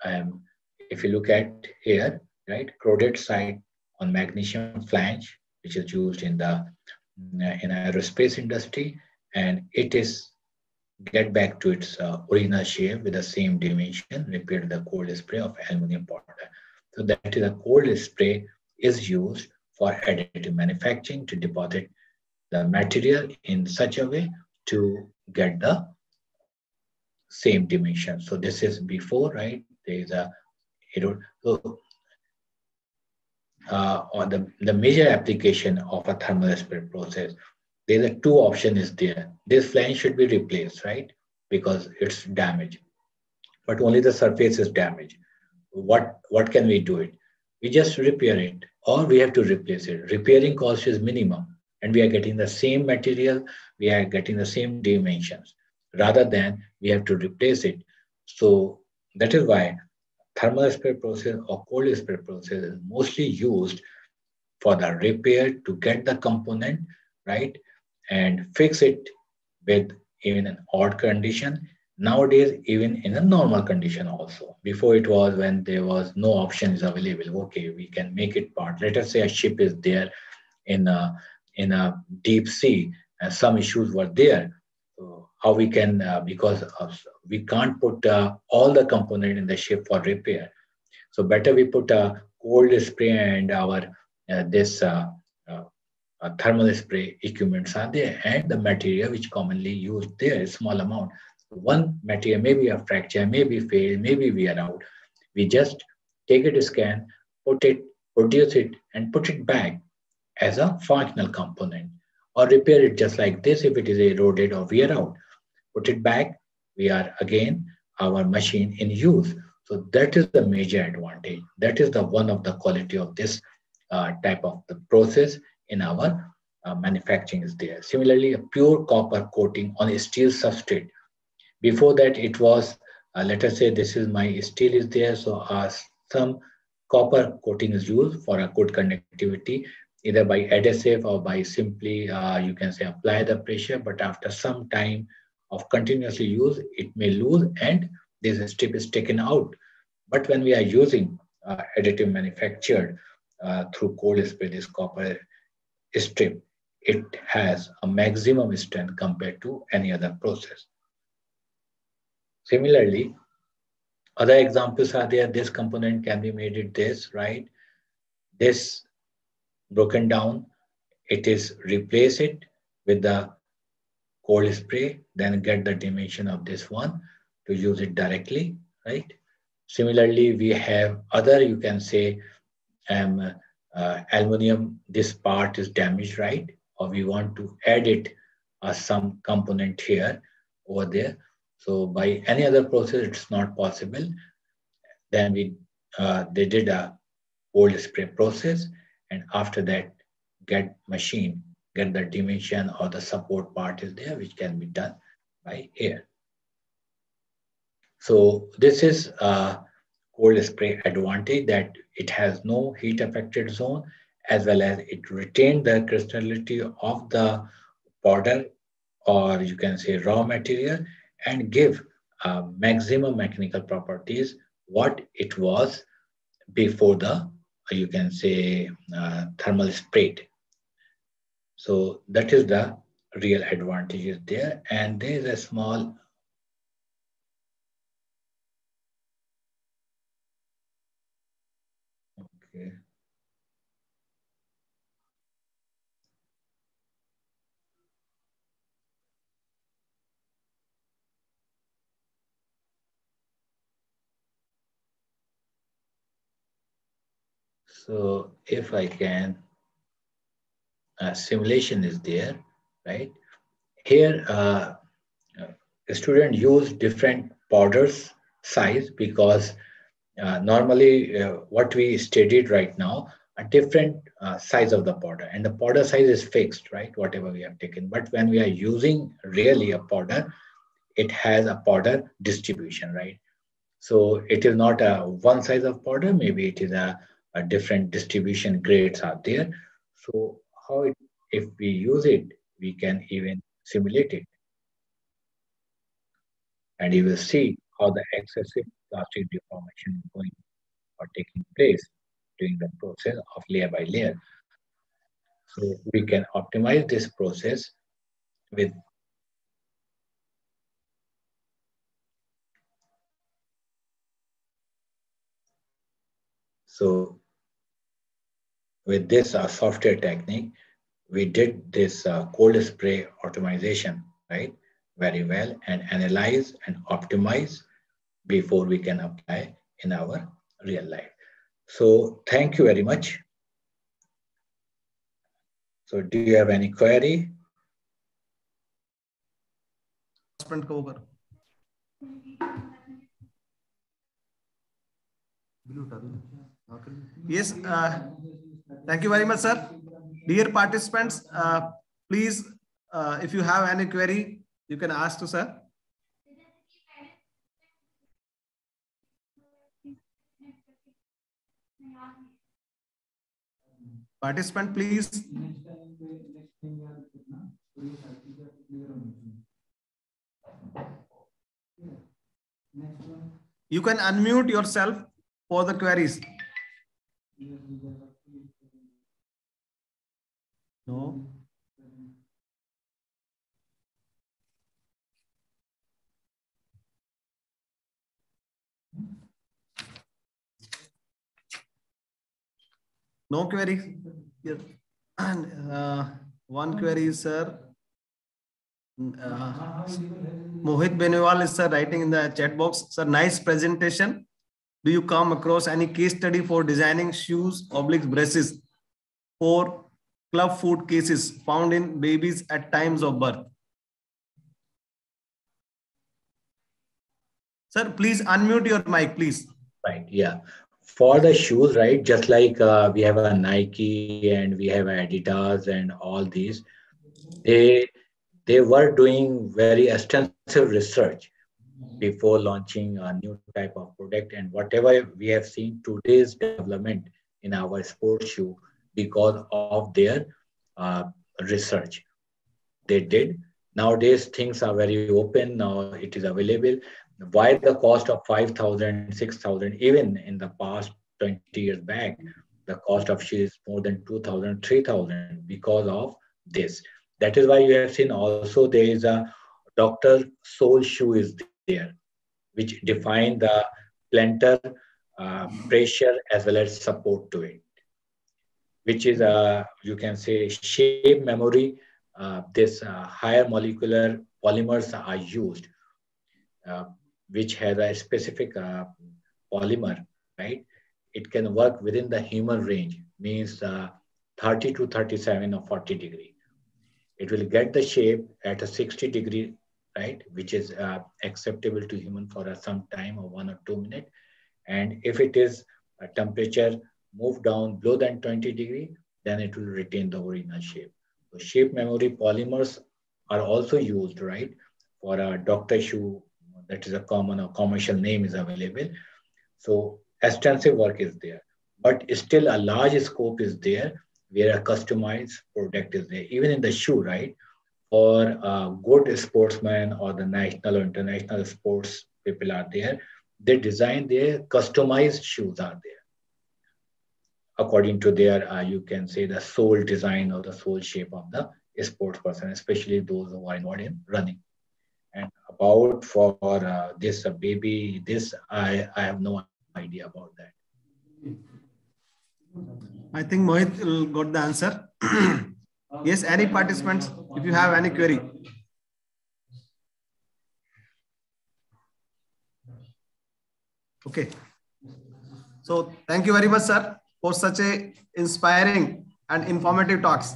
Um, if you look at here, right, corroded site on magnesium flange, which is used in the in aerospace industry, and it is get back to its uh, original shape with the same dimension, repeat the cold spray of aluminum powder. So that is a cold spray is used for additive manufacturing to deposit the material in such a way to get the same dimension. So this is before, right? There is a, so uh, on the, the major application of a thermal spray process, there's a two option is there. This flange should be replaced, right? Because it's damaged, but only the surface is damaged. What, what can we do it? We just repair it or we have to replace it. Repairing cost is minimum and we are getting the same material, we are getting the same dimensions rather than we have to replace it. So that is why thermal spray process or cold spray process is mostly used for the repair to get the component right and fix it with even an odd condition nowadays even in a normal condition also. Before it was when there was no options available okay we can make it part. Let us say a ship is there in a in a deep sea and some issues were there. So how we can uh, because of, we can't put uh, all the component in the ship for repair. So better we put a cold spray and our uh, this uh, uh, thermal spray equipments are there and the material which commonly used there small amount one material maybe a fracture maybe failed maybe we are out we just take it scan put it produce it and put it back as a functional component or repair it just like this if it is eroded or wear out. Put it back, we are again our machine in use. So that is the major advantage. That is the one of the quality of this uh, type of the process in our uh, manufacturing is there. Similarly, a pure copper coating on a steel substrate. Before that, it was, uh, let us say this is my steel is there. So uh, some copper coating is used for a good conductivity either by adhesive or by simply, uh, you can say, apply the pressure. But after some time of continuously use, it may lose and this strip is taken out. But when we are using uh, additive manufactured uh, through cold spray, this copper strip, it has a maximum strength compared to any other process. Similarly, other examples are there. This component can be made it this, right? This broken down, it is replace it with the cold spray, then get the dimension of this one to use it directly, right? Similarly, we have other, you can say, um, uh, aluminum, this part is damaged, right? Or we want to add it as some component here, over there. So by any other process, it's not possible. Then we, uh, they did a cold spray process and after that get machine, get the dimension or the support part is there, which can be done by air. So this is a cold spray advantage that it has no heat affected zone as well as it retained the crystallinity of the powder or you can say raw material and give uh, maximum mechanical properties what it was before the you can say uh, thermal sprayed. So that is the real advantages there. And there is a small okay. So if I can, uh, simulation is there, right? Here, uh, a student use different powders size because uh, normally uh, what we studied right now, a different uh, size of the powder and the powder size is fixed, right? Whatever we have taken. But when we are using really a powder, it has a powder distribution, right? So it is not a one size of powder, maybe it is a uh, different distribution grades are there. So how it, if we use it, we can even simulate it. And you will see how the excessive plastic deformation is going or taking place during the process of layer by layer. So we can optimize this process with So with this uh, software technique, we did this uh, cold spray optimization, right? Very well and analyze and optimize before we can apply in our real life. So thank you very much. So do you have any query? Yes, uh, thank you very much, sir. Dear participants, uh, please, uh, if you have any query, you can ask to sir. Participant, please. You can unmute yourself for the queries. No. No query. Yes. And uh, one query, sir. Uh, Mohit Benewal is sir writing in the chat box. Sir, nice presentation. Do you come across any case study for designing shoes, oblique braces for club foot cases found in babies at times of birth? Sir, please unmute your mic, please. Right, yeah for the shoes, right? Just like uh, we have a Nike and we have Adidas and all these, they they were doing very extensive research before launching a new type of product. And whatever we have seen today's development in our sports shoe because of their uh, research, they did. Nowadays, things are very open. Now it is available why the cost of 5,000, 6,000, even in the past 20 years back, the cost of shoe is more than 2,000, 3,000 because of this. That is why you have seen also there is a doctor sole shoe is there, which define the plantar uh, pressure as well as support to it, which is a, you can say shape memory. Uh, this uh, higher molecular polymers are used. Uh, which has a specific uh, polymer, right? It can work within the human range, means uh, 30 to 37 or 40 degree. It will get the shape at a 60 degree, right? Which is uh, acceptable to human for some time or one or two minutes. And if it is a temperature move down below than 20 degree, then it will retain the original shape. So shape memory polymers are also used, right? For a doctor shoe that is a common or commercial name is available. So extensive work is there, but still a large scope is there where a customized product is there, even in the shoe, right? For a uh, good sportsman or the national or international sports people are there, they design their customized shoes are there according to their, uh, you can say the sole design or the sole shape of the sports person, especially those who are involved in running. And about for uh, this uh, baby this i i have no idea about that. I think mohit got the answer. [clears throat] Yes any participants if you have any query. Okay. So thank you very much sir for such a inspiring and informative talks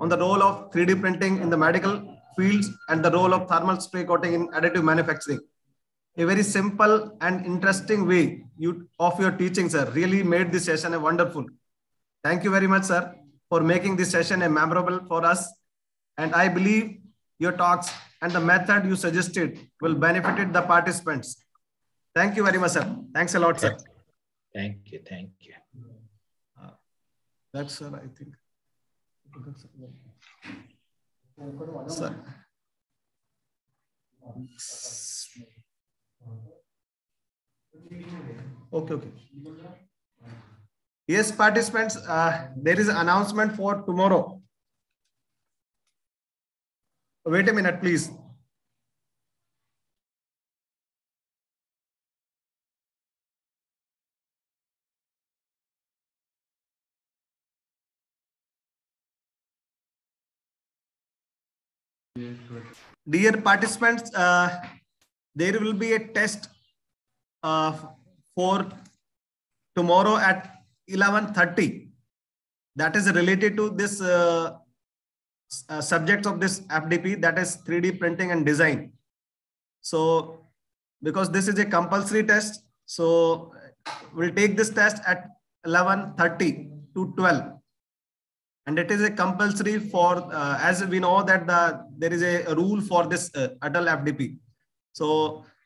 on the role of 3d printing in the medical fields and the role of thermal spray coating in additive manufacturing. A very simple and interesting way you, of your teaching, sir, really made this session a wonderful. Thank you very much, sir, for making this session a memorable for us. And I believe your talks and the method you suggested will benefit the participants. Thank you very much, sir. Thanks a lot, sir. Thank you. Thank you. That's sir, I think. Sir. Okay, okay. Yes, participants, uh, there is an announcement for tomorrow. Wait a minute, please. Dear participants, uh, there will be a test uh, for tomorrow at 11.30 that is related to this uh, uh, subjects of this FDP that is 3D printing and design. So because this is a compulsory test, so we'll take this test at 11.30 to 12 and it is a compulsory for uh, as we know that the there is a, rule for this uh, Atal FDP. So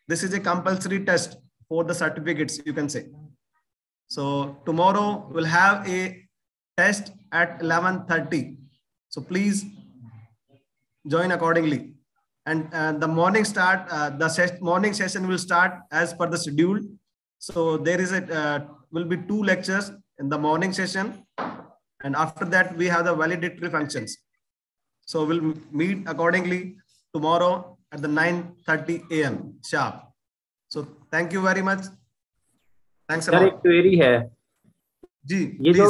this is a compulsory test for the certificates you can say. So tomorrow we'll have a test at 11.30. So please join accordingly. And uh, the morning start, uh, the ses morning session will start as per the schedule. So there is a, uh, will be two lectures in the morning session and after that, we have the validatory functions. So we'll meet accordingly tomorrow at the 9.30 a.m. sharp. So thank you very much. Thanks a lot. एक query है जी ये जो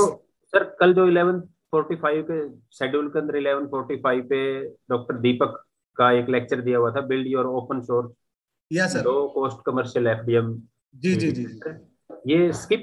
sir कल जो 11:45 के schedule के अंदर 11:45 पे डॉक्टर दीपक का एक लेक्चर दिया हुआ था build your open source yes sir low cost commercial FDM जी जी जी ये स्किप है skip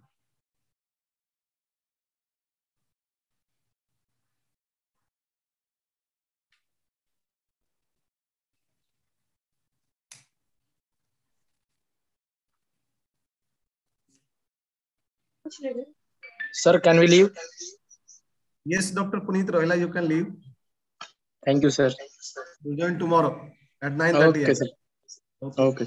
Sir, can we leave? Yes, Dr. Puneet Rohila, you can leave. Thank you, sir. We'll join tomorrow at 9.30 Okay, sir. Okay. okay.